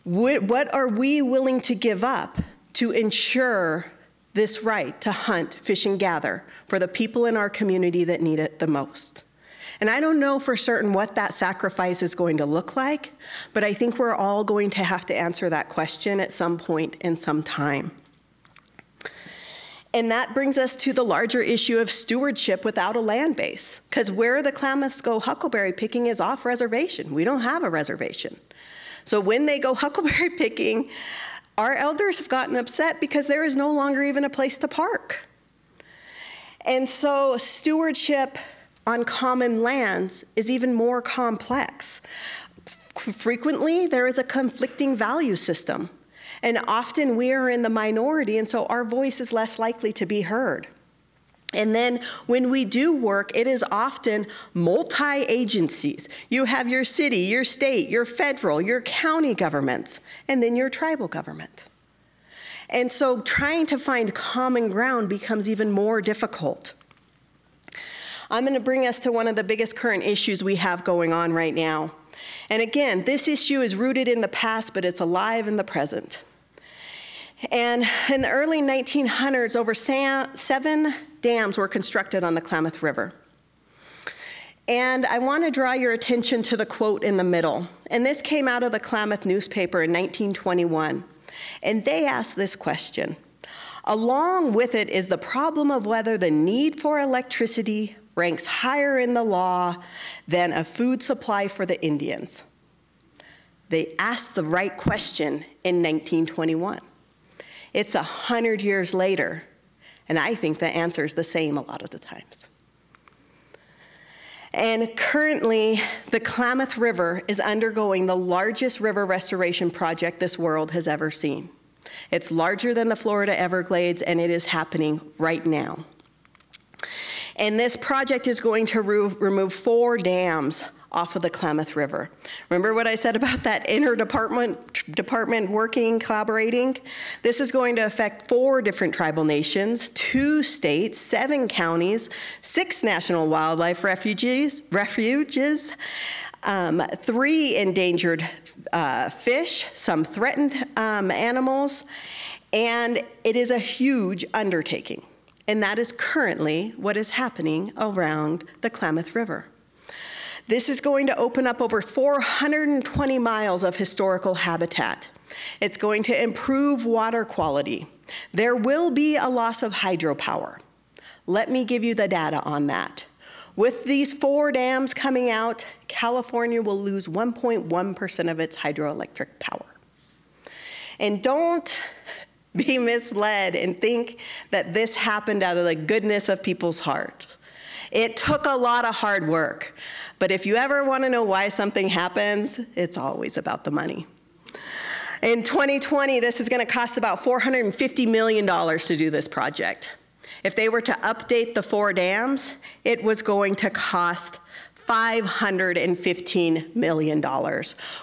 What are we willing to give up to ensure this right to hunt, fish, and gather for the people in our community that need it the most? And I don't know for certain what that sacrifice is going to look like, but I think we're all going to have to answer that question at some point in some time. And that brings us to the larger issue of stewardship without a land base. Because where the Klamaths go huckleberry picking is off reservation. We don't have a reservation. So when they go [LAUGHS] huckleberry picking, our elders have gotten upset because there is no longer even a place to park. And so stewardship on common lands is even more complex. Frequently, there is a conflicting value system, and often we are in the minority, and so our voice is less likely to be heard. And then when we do work, it is often multi agencies. You have your city, your state, your federal, your county governments, and then your tribal government. And so trying to find common ground becomes even more difficult. I'm going to bring us to one of the biggest current issues we have going on right now. And again, this issue is rooted in the past, but it's alive in the present. And in the early 1900s, over seven dams were constructed on the Klamath River. And I want to draw your attention to the quote in the middle. And this came out of the Klamath newspaper in 1921. And they asked this question Along with it is the problem of whether the need for electricity ranks higher in the law than a food supply for the Indians. They asked the right question in 1921. It's a hundred years later, and I think the answer is the same a lot of the times. And currently, the Klamath River is undergoing the largest river restoration project this world has ever seen. It's larger than the Florida Everglades, and it is happening right now. And this project is going to remove four dams off of the Klamath River. Remember what I said about that interdepartment department working, collaborating? This is going to affect four different tribal nations, two states, seven counties, six national wildlife refuges, refuges um, three endangered uh, fish, some threatened um, animals, and it is a huge undertaking. And that is currently what is happening around the Klamath River. This is going to open up over 420 miles of historical habitat. It's going to improve water quality. There will be a loss of hydropower. Let me give you the data on that. With these four dams coming out, California will lose 1.1% of its hydroelectric power. And don't [LAUGHS] be misled and think that this happened out of the goodness of people's hearts. It took a lot of hard work. But if you ever want to know why something happens, it's always about the money. In 2020, this is going to cost about $450 million to do this project. If they were to update the four dams, it was going to cost $515 million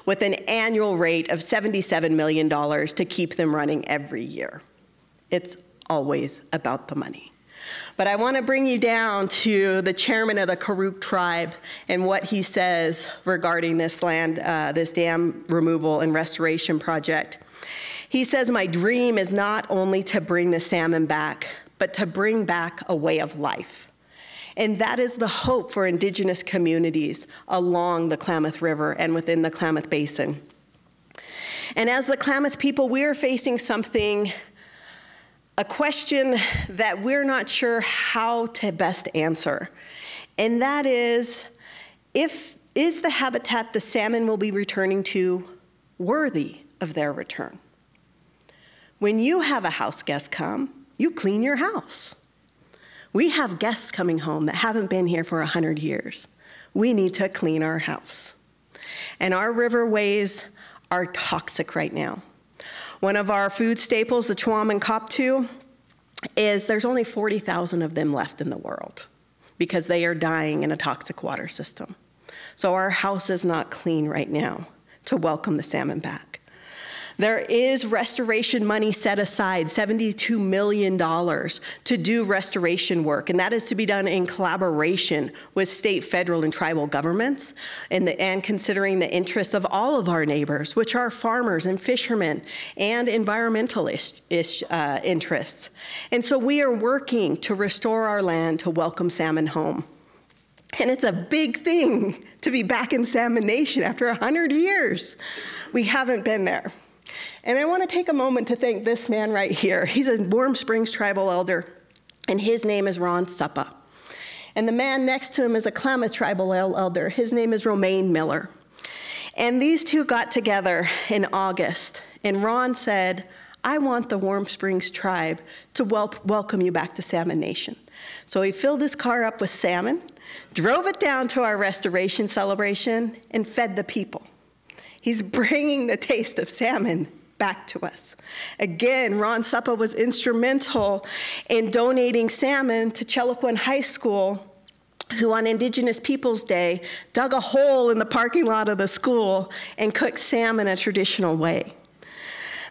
with an annual rate of $77 million to keep them running every year. It's always about the money. But I want to bring you down to the chairman of the Karuk tribe and what he says regarding this land, uh, this dam removal and restoration project. He says, My dream is not only to bring the salmon back, but to bring back a way of life. And that is the hope for indigenous communities along the Klamath River and within the Klamath Basin. And as the Klamath people, we are facing something, a question that we're not sure how to best answer. And that is if is the habitat the salmon will be returning to worthy of their return? When you have a house guest come, you clean your house. We have guests coming home that haven't been here for 100 years. We need to clean our house. And our riverways are toxic right now. One of our food staples, the Chawam and Koptu, is there's only 40,000 of them left in the world because they are dying in a toxic water system. So our house is not clean right now. to welcome the salmon back. There is restoration money set aside, $72 million, to do restoration work, and that is to be done in collaboration with state, federal, and tribal governments, and, the, and considering the interests of all of our neighbors, which are farmers and fishermen and environmental ish, ish, uh, interests. And so we are working to restore our land to welcome salmon home. And it's a big thing to be back in Salmon Nation after 100 years. We haven't been there. And I want to take a moment to thank this man right here. He's a Warm Springs tribal elder, and his name is Ron Suppah. And the man next to him is a Klamath tribal elder. His name is Romaine Miller. And these two got together in August, and Ron said, I want the Warm Springs tribe to wel- welcome you back to Salmon Nation. So he filled his car up with salmon, drove it down to our restoration celebration, and fed the people. He's bringing the taste of salmon back to us. Again, Ron Suppah was instrumental in donating salmon to Chiloquin High School, who on Indigenous Peoples Day dug a hole in the parking lot of the school and cooked salmon a traditional way.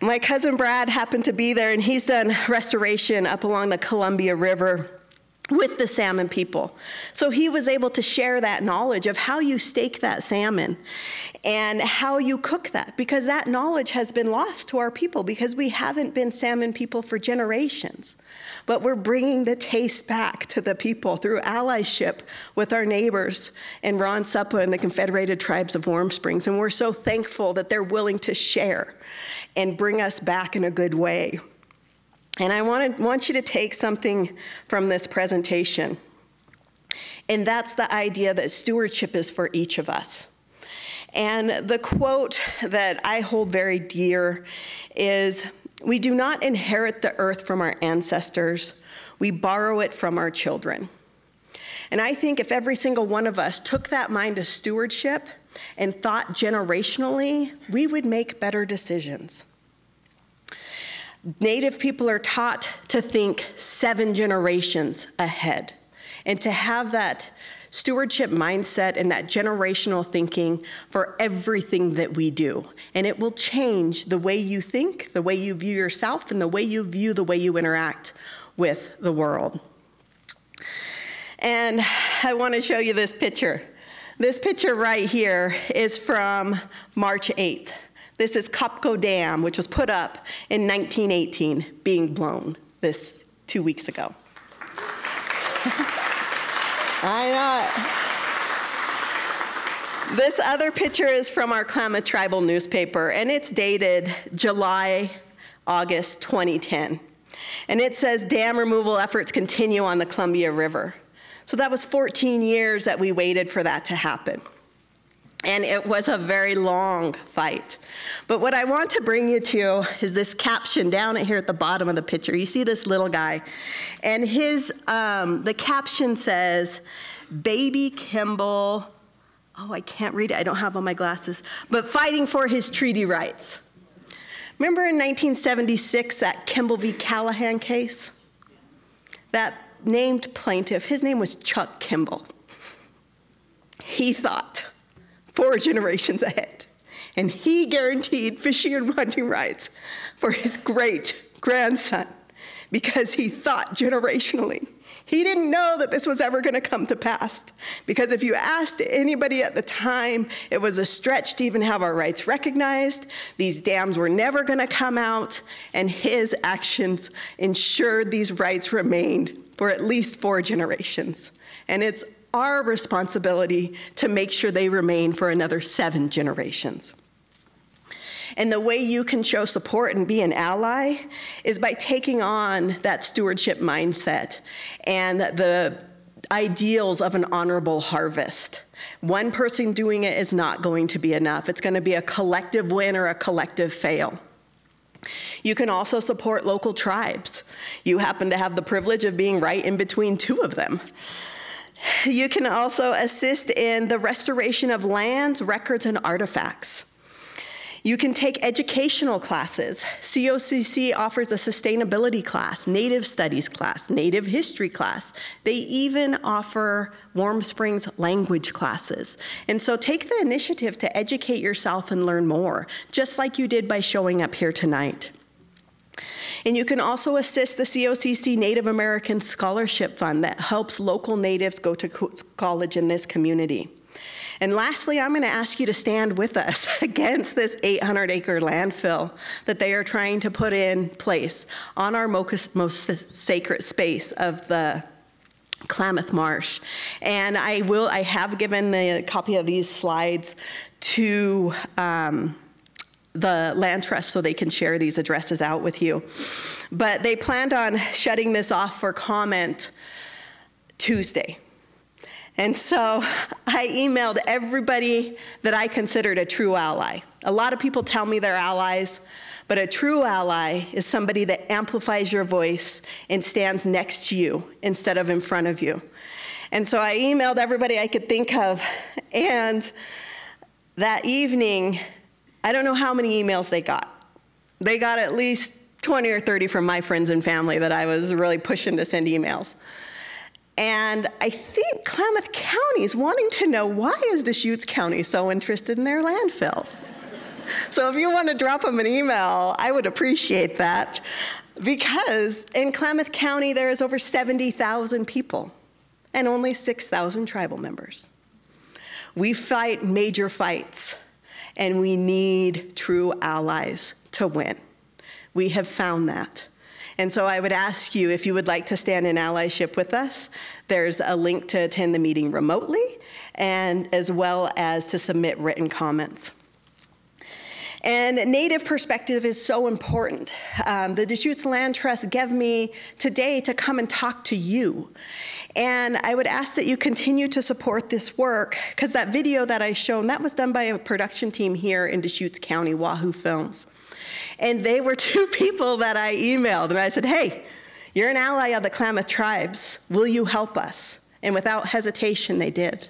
My cousin Brad happened to be there, and he's done restoration up along the Columbia River with the salmon people. So he was able to share that knowledge of how you stake that salmon and how you cook that because that knowledge has been lost to our people because we haven't been salmon people for generations. But we're bringing the taste back to the people through allyship with our neighbors and Ron Suppah and the Confederated Tribes of Warm Springs. And we're so thankful that they're willing to share and bring us back in a good way. And I wanted, want you to take something from this presentation. And that's the idea that stewardship is for each of us. And the quote that I hold very dear is We do not inherit the earth from our ancestors, we borrow it from our children. And I think if every single one of us took that mind of stewardship and thought generationally, we would make better decisions. Native people are taught to think seven generations ahead and to have that stewardship mindset and that generational thinking for everything that we do. And it will change the way you think, the way you view yourself, and the way you view the way you interact with the world. And I want to show you this picture. This picture right here is from March 8th. This is Copco Dam, which was put up in 1918, being blown this two weeks ago. [LAUGHS] I know. This other picture is from our Klamath Tribal newspaper, and it's dated July, August 2010. And it says dam removal efforts continue on the Columbia River. So that was 14 years that we waited for that to happen. And it was a very long fight. But what I want to bring you to is this caption down here at the bottom of the picture. You see this little guy, and his um, the caption says, "Baby Kimball." Oh, I can't read it. I don't have on my glasses. But fighting for his treaty rights. Remember in 1976 that Kimball v. Callahan case? That named plaintiff, his name was Chuck Kimball. He thought four generations ahead. And he guaranteed fishing and hunting rights for his great grandson because he thought generationally. He didn't know that this was ever going to come to pass. Because if you asked anybody at the time, it was a stretch to even have our rights recognized. These dams were never going to come out, and his actions ensured these rights remained for at least four generations. And it's our responsibility to make sure they remain for another seven generations. And the way you can show support and be an ally is by taking on that stewardship mindset and the ideals of an honorable harvest. One person doing it is not going to be enough. It's going to be a collective win or a collective fail. You can also support local tribes. You happen to have the privilege of being right in between two of them. You can also assist in the restoration of lands, records, and artifacts. You can take educational classes. COCC offers a sustainability class, native studies class, native history class. They even offer Warm Springs language classes. And so take the initiative to educate yourself and learn more, just like you did by showing up here tonight. And you can also assist the COCC Native American Scholarship Fund that helps local natives go to college in this community. And lastly, I'm going to ask you to stand with us [LAUGHS] against this 800 acre landfill that they are trying to put in place on our most, most sacred space of the Klamath Marsh. And I will, I have given the copy of these slides to um, the land trust so they can share these addresses out with you. But they planned on shutting this off for comment Tuesday. And so [LAUGHS] I emailed everybody that I considered a true ally. A lot of people tell me they're allies, but a true ally is somebody that amplifies your voice and stands next to you instead of in front of you. And so I emailed everybody I could think of. And that evening, I don't know how many emails they got. They got at least 20 or 30 from my friends and family that I was really pushing to send emails. And I think Klamath County is wanting to know why is Deschutes County so interested in their landfill? so if you want to drop them an email, I would appreciate that. Because in Klamath County, there is over 70,000 people and only 6,000 tribal members. We fight major fights, and we need true allies to win. We have found that. And so I would ask you if you would like to stand in allyship with us. There's a link to attend the meeting remotely, and as well as to submit written comments. And Native perspective is so important. Um, the Deschutes Land Trust gave me today to come and talk to you. And I would ask that you continue to support this work because that video that I shown, that was done by a production team here in Deschutes County, Wahoo Films. And they were [LAUGHS] two people that I emailed, and I said, hey, you're an ally of the Klamath tribes. Will you help us? And without hesitation, they did.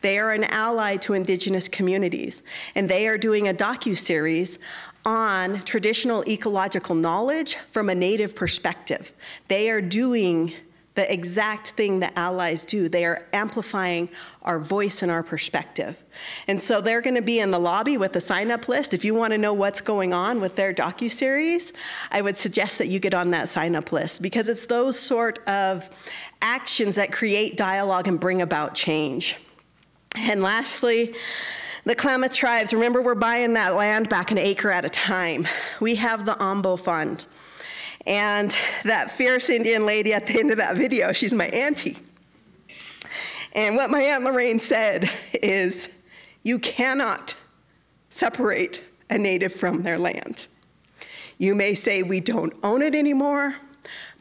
They are an ally to indigenous communities, and they are doing a docu-series on traditional ecological knowledge from a native perspective. They are doing the exact thing that allies do. They are amplifying our voice and our perspective. And so they're going to be in the lobby with a sign-up list. If you want to know what's going on with their docu-series, I would suggest that you get on that sign-up list because it's those sort of actions that create dialogue and bring about change. And lastly, the Klamath tribes, remember we're buying that land back an acre at a time. We have the Ambo Fund. And that fierce Indian lady at the end of that video, she's my auntie. And what my Aunt Lorraine said is, you cannot separate a native from their land. You may say we don't own it anymore,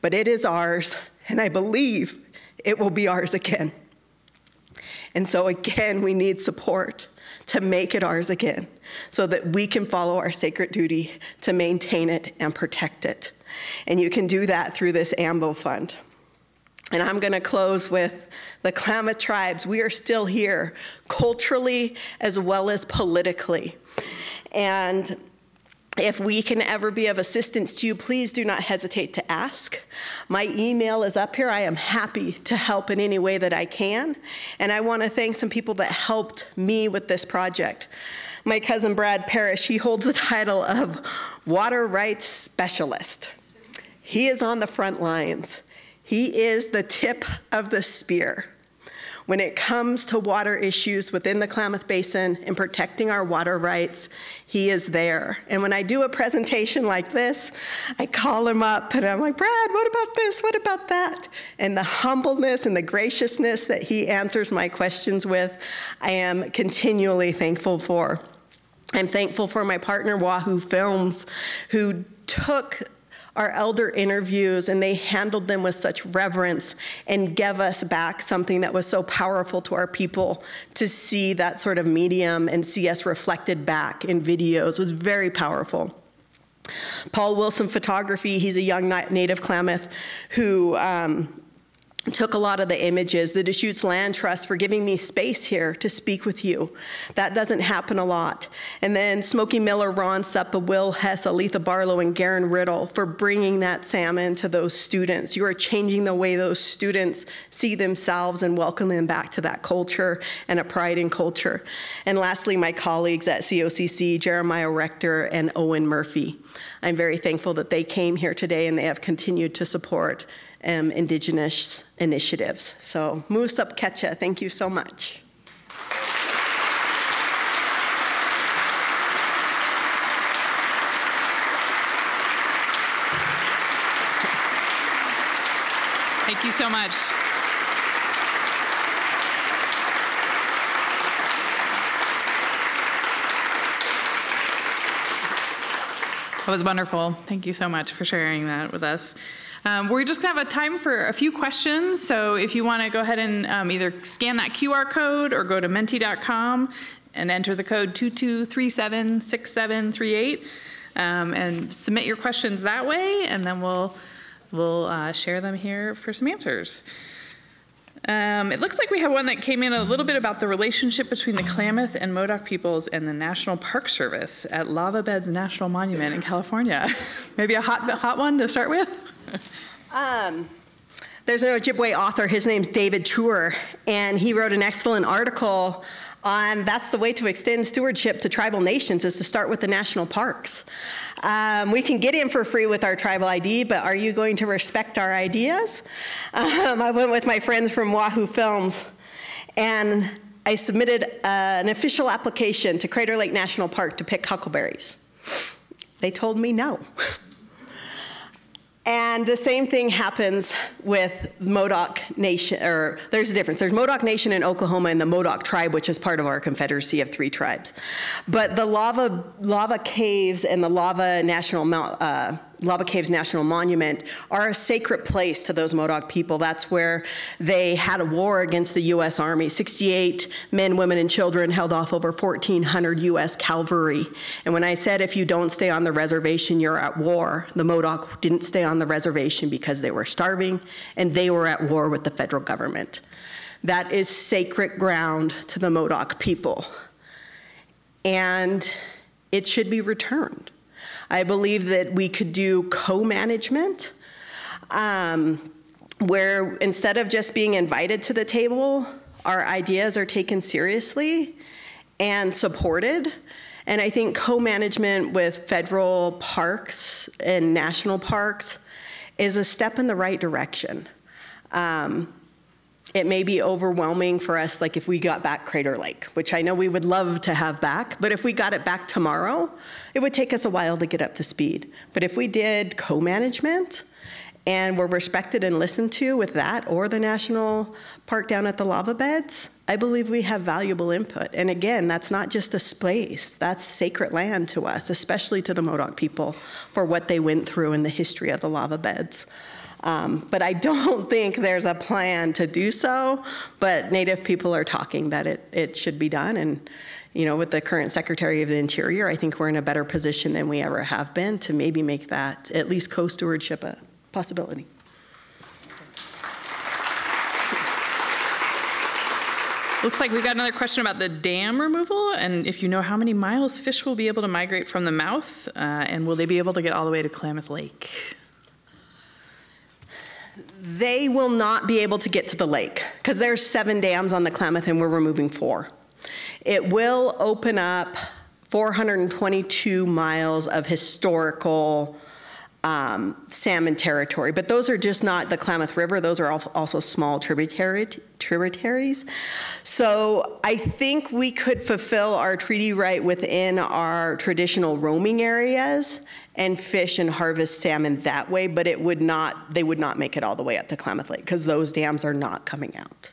but it is ours, and I believe it will be ours again. And so again, we need support to make it ours again so that we can follow our sacred duty to maintain it and protect it. And you can do that through this AMBO fund. And I'm going to close with the Klamath tribes. We are still here, culturally as well as politically. And if we can ever be of assistance to you, please do not hesitate to ask. My email is up here. I am happy to help in any way that I can. And I want to thank some people that helped me with this project. My cousin Brad Parrish, he holds the title of Water Rights Specialist. He is on the front lines. He is the tip of the spear when it comes to water issues within the Klamath Basin and protecting our water rights, he is there. And when I do a presentation like this, I call him up and I'm like, Brad, what about this? What about that? And the humbleness and the graciousness that he answers my questions with, I am continually thankful for. I'm thankful for my partner, Wahoo Films, who took our elder interviews and they handled them with such reverence and gave us back something that was so powerful to our people to see that sort of medium and see us reflected back in videos was very powerful. Paul Wilson Photography, he's a young native Klamath who um, took a lot of the images, the Deschutes Land Trust for giving me space here to speak with you. That doesn't happen a lot. And then Smokey Miller, Ron Suppah, Will Hess, Aletha Barlow, and Garen Riddle for bringing that salmon to those students. You are changing the way those students see themselves and welcome them back to that culture and a pride in culture. And lastly, my colleagues at COCC, Jeremiah Rector and Owen Murphy. I'm very thankful that they came here today and they have continued to support um, indigenous initiatives. So, Musap Ketcha, thank you so much. Thank you so much. That was wonderful. Thank you so much for sharing that with us. Um, we're just going to have a time for a few questions. So if you want to go ahead and um, either scan that QR code or go to menti.com and enter the code 22376738 um, and submit your questions that way, and then we'll, we'll uh, share them here for some answers. Um, it looks like we have one that came in a little bit about the relationship between the Klamath and Modoc peoples and the National Park Service at Lava Beds National Monument in California. [LAUGHS] Maybe a hot, hot one to start with? [LAUGHS] Um, there's an Ojibwe author, his name's David Treuer, and he wrote an excellent article on that's the way to extend stewardship to tribal nations is to start with the national parks. Um, we can get in for free with our tribal ID, but are you going to respect our ideas? Um, I went with my friends from Wahoo Films, and I submitted uh, an official application to Crater Lake National Park to pick huckleberries. They told me no. [LAUGHS] And the same thing happens with Modoc Nation, or there's a difference. There's Modoc Nation in Oklahoma and the Modoc tribe, which is part of our confederacy of three tribes. But the lava, lava caves and the lava national, uh, Lava Caves National Monument are a sacred place to those Modoc people. That's where they had a war against the U.S. Army. 68 men, women, and children held off over 1,400 U.S. cavalry. And when I said if you don't stay on the reservation, you're at war, the Modoc didn't stay on the reservation because they were starving and they were at war with the federal government. That is sacred ground to the Modoc people. And it should be returned. I believe that we could do co-management, um, where instead of just being invited to the table, our ideas are taken seriously and supported. And I think co-management with federal parks and national parks is a step in the right direction. Um, it may be overwhelming for us, like if we got back Crater Lake, which I know we would love to have back, but if we got it back tomorrow, it would take us a while to get up to speed. But if we did co-management and were respected and listened to with that or the national park down at the lava beds, I believe we have valuable input. And again, that's not just a space, that's sacred land to us, especially to the Modoc people for what they went through in the history of the lava beds. Um, but I [LAUGHS] don't think there's a plan to do so. But Native people are talking that it, it should be done. And, you know, with the current Secretary of the Interior, I think we're in a better position than we ever have been to maybe make that at least co stewardship a possibility. Looks like we've got another question about the dam removal, and if you know how many miles fish will be able to migrate from the mouth, uh, and will they be able to get all the way to Klamath Lake? They will not be able to get to the lake because there's seven dams on the Klamath and we're removing four. It will open up 422 miles of historical um, salmon territory, but those are just not the Klamath River. Those are also small tributary, tributaries. So I think we could fulfill our treaty right within our traditional roaming areas and fish and harvest salmon that way, but it would not, they would not make it all the way up to Klamath Lake because those dams are not coming out.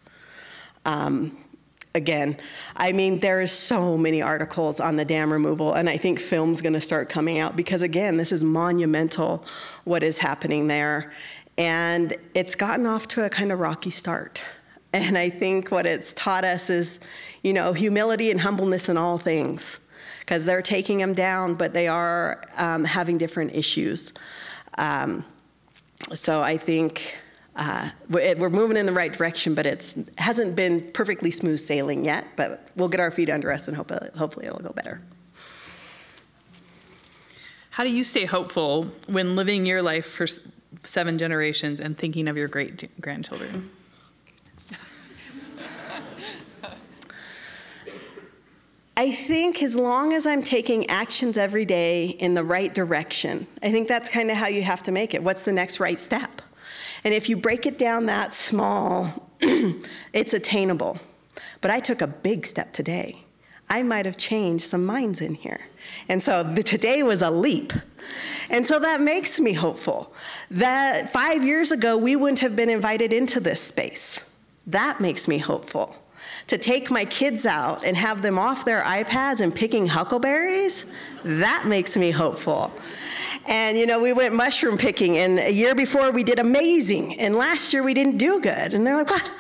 Um, again, I mean, there's so many articles on the dam removal, and I think film's gonna start coming out because again, this is monumental what is happening there. And it's gotten off to a kind of rocky start. And I think what it's taught us is, you know, humility and humbleness in all things because they're taking them down, but they are um, having different issues. Um, so I think uh, we're moving in the right direction, but it hasn't been perfectly smooth sailing yet. But we'll get our feet under us and hope, hopefully it'll go better. How do you stay hopeful when living your life for seven generations and thinking of your great grandchildren? I think as long as I'm taking actions every day in the right direction, I think that's kind of how you have to make it. What's the next right step? And if you break it down that small, [CLEARS THROAT] it's attainable. But I took a big step today. I might have changed some minds in here. And so the, today was a leap. And so that makes me hopeful. That five years ago, we wouldn't have been invited into this space. That makes me hopeful to take my kids out and have them off their iPads and picking huckleberries, that makes me hopeful. And you know, we went mushroom picking, and a year before we did amazing, and last year we didn't do good. And they're like, what?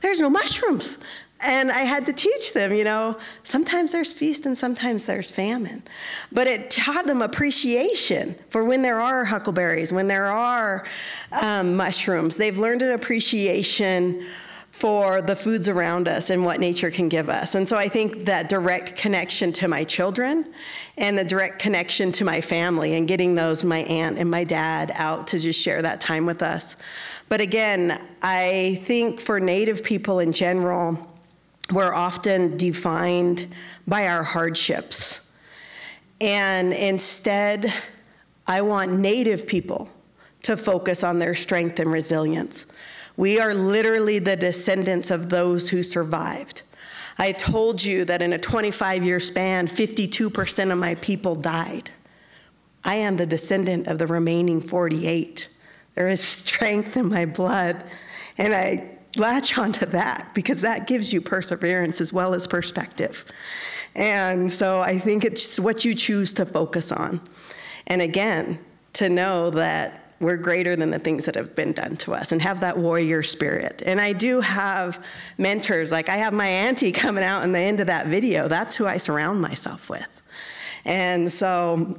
There's no mushrooms. And I had to teach them, you know, sometimes there's feast and sometimes there's famine. But it taught them appreciation for when there are huckleberries, when there are um, mushrooms. They've learned an appreciation for the foods around us and what nature can give us. And so I think that direct connection to my children and the direct connection to my family and getting those, my aunt and my dad, out to just share that time with us. But again, I think for Native people in general, we're often defined by our hardships. And instead, I want Native people to focus on their strength and resilience. We are literally the descendants of those who survived. I told you that in a 25 year span, 52% of my people died. I am the descendant of the remaining 48. There is strength in my blood, and I latch onto that because that gives you perseverance as well as perspective. And so I think it's what you choose to focus on. And again, to know that we're greater than the things that have been done to us and have that warrior spirit. And I do have mentors, like I have my auntie [LAUGHS] coming out in the end of that video. That's who I surround myself with. And so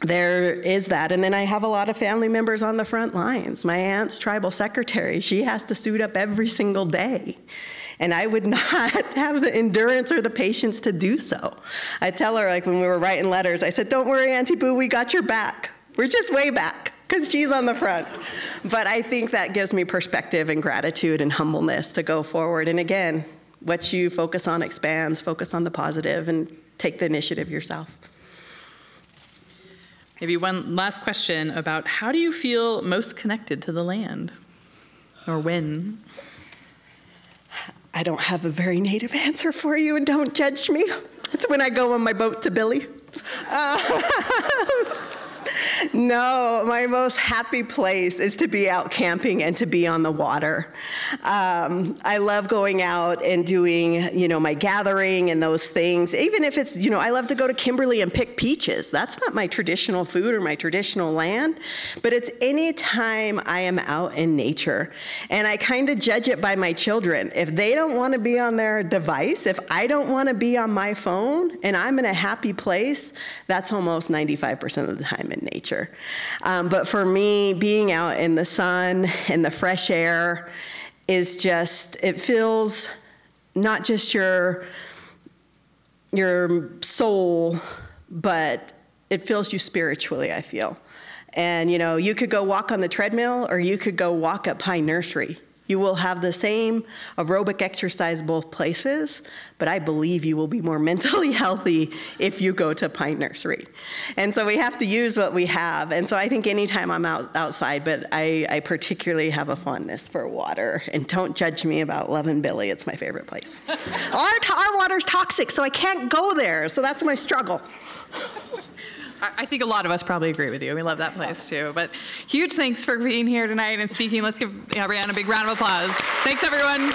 there is that. And then I have a lot of family members on the front lines. My aunt's tribal secretary, she has to suit up every single day. And I would [LAUGHS] not have the endurance or the patience to do so. I tell her, like when we were writing letters, I said, Don't worry, Auntie Boo, we got your back. We're just way back because she's on the front. But I think that gives me perspective and gratitude and humbleness to go forward. And again, what you focus on expands, focus on the positive, and take the initiative yourself. Maybe one last question about how do you feel most connected to the land? Or when? I don't have a very native answer for you, and don't judge me. It's when I go on my boat to Billy. Uh, [LAUGHS] [LAUGHS] no, my most happy place is to be out camping and to be on the water. Um, I love going out and doing, you know, my gathering and those things. Even if it's, you know, I love to go to Kimberly and pick peaches. That's not my traditional food or my traditional land, but it's any time I am out in nature. And I kind of judge it by my children. If they don't want to be on their device, if I don't want to be on my phone and I'm in a happy place, that's almost 95% of the time in nature. Um, but for me, being out in the sun and the fresh air is just, it feels not just your, your soul, but it fills you spiritually, I feel. And you know, you could go walk on the treadmill or you could go walk at Pine Nursery. You will have the same aerobic exercise both places, but I believe you will be more [LAUGHS] mentally healthy if you go to Pine Nursery. And so we have to use what we have. And so I think anytime I'm out outside, but I, I particularly have a fondness for water. And don't judge me about loving Billy, it's my favorite place. [LAUGHS] our, our water's toxic, so I can't go there. So that's my struggle. [LAUGHS] I think a lot of us probably agree with you. We love that place too. But huge thanks for being here tonight and speaking. Let's give Brianna a big round of applause. Thanks, everyone.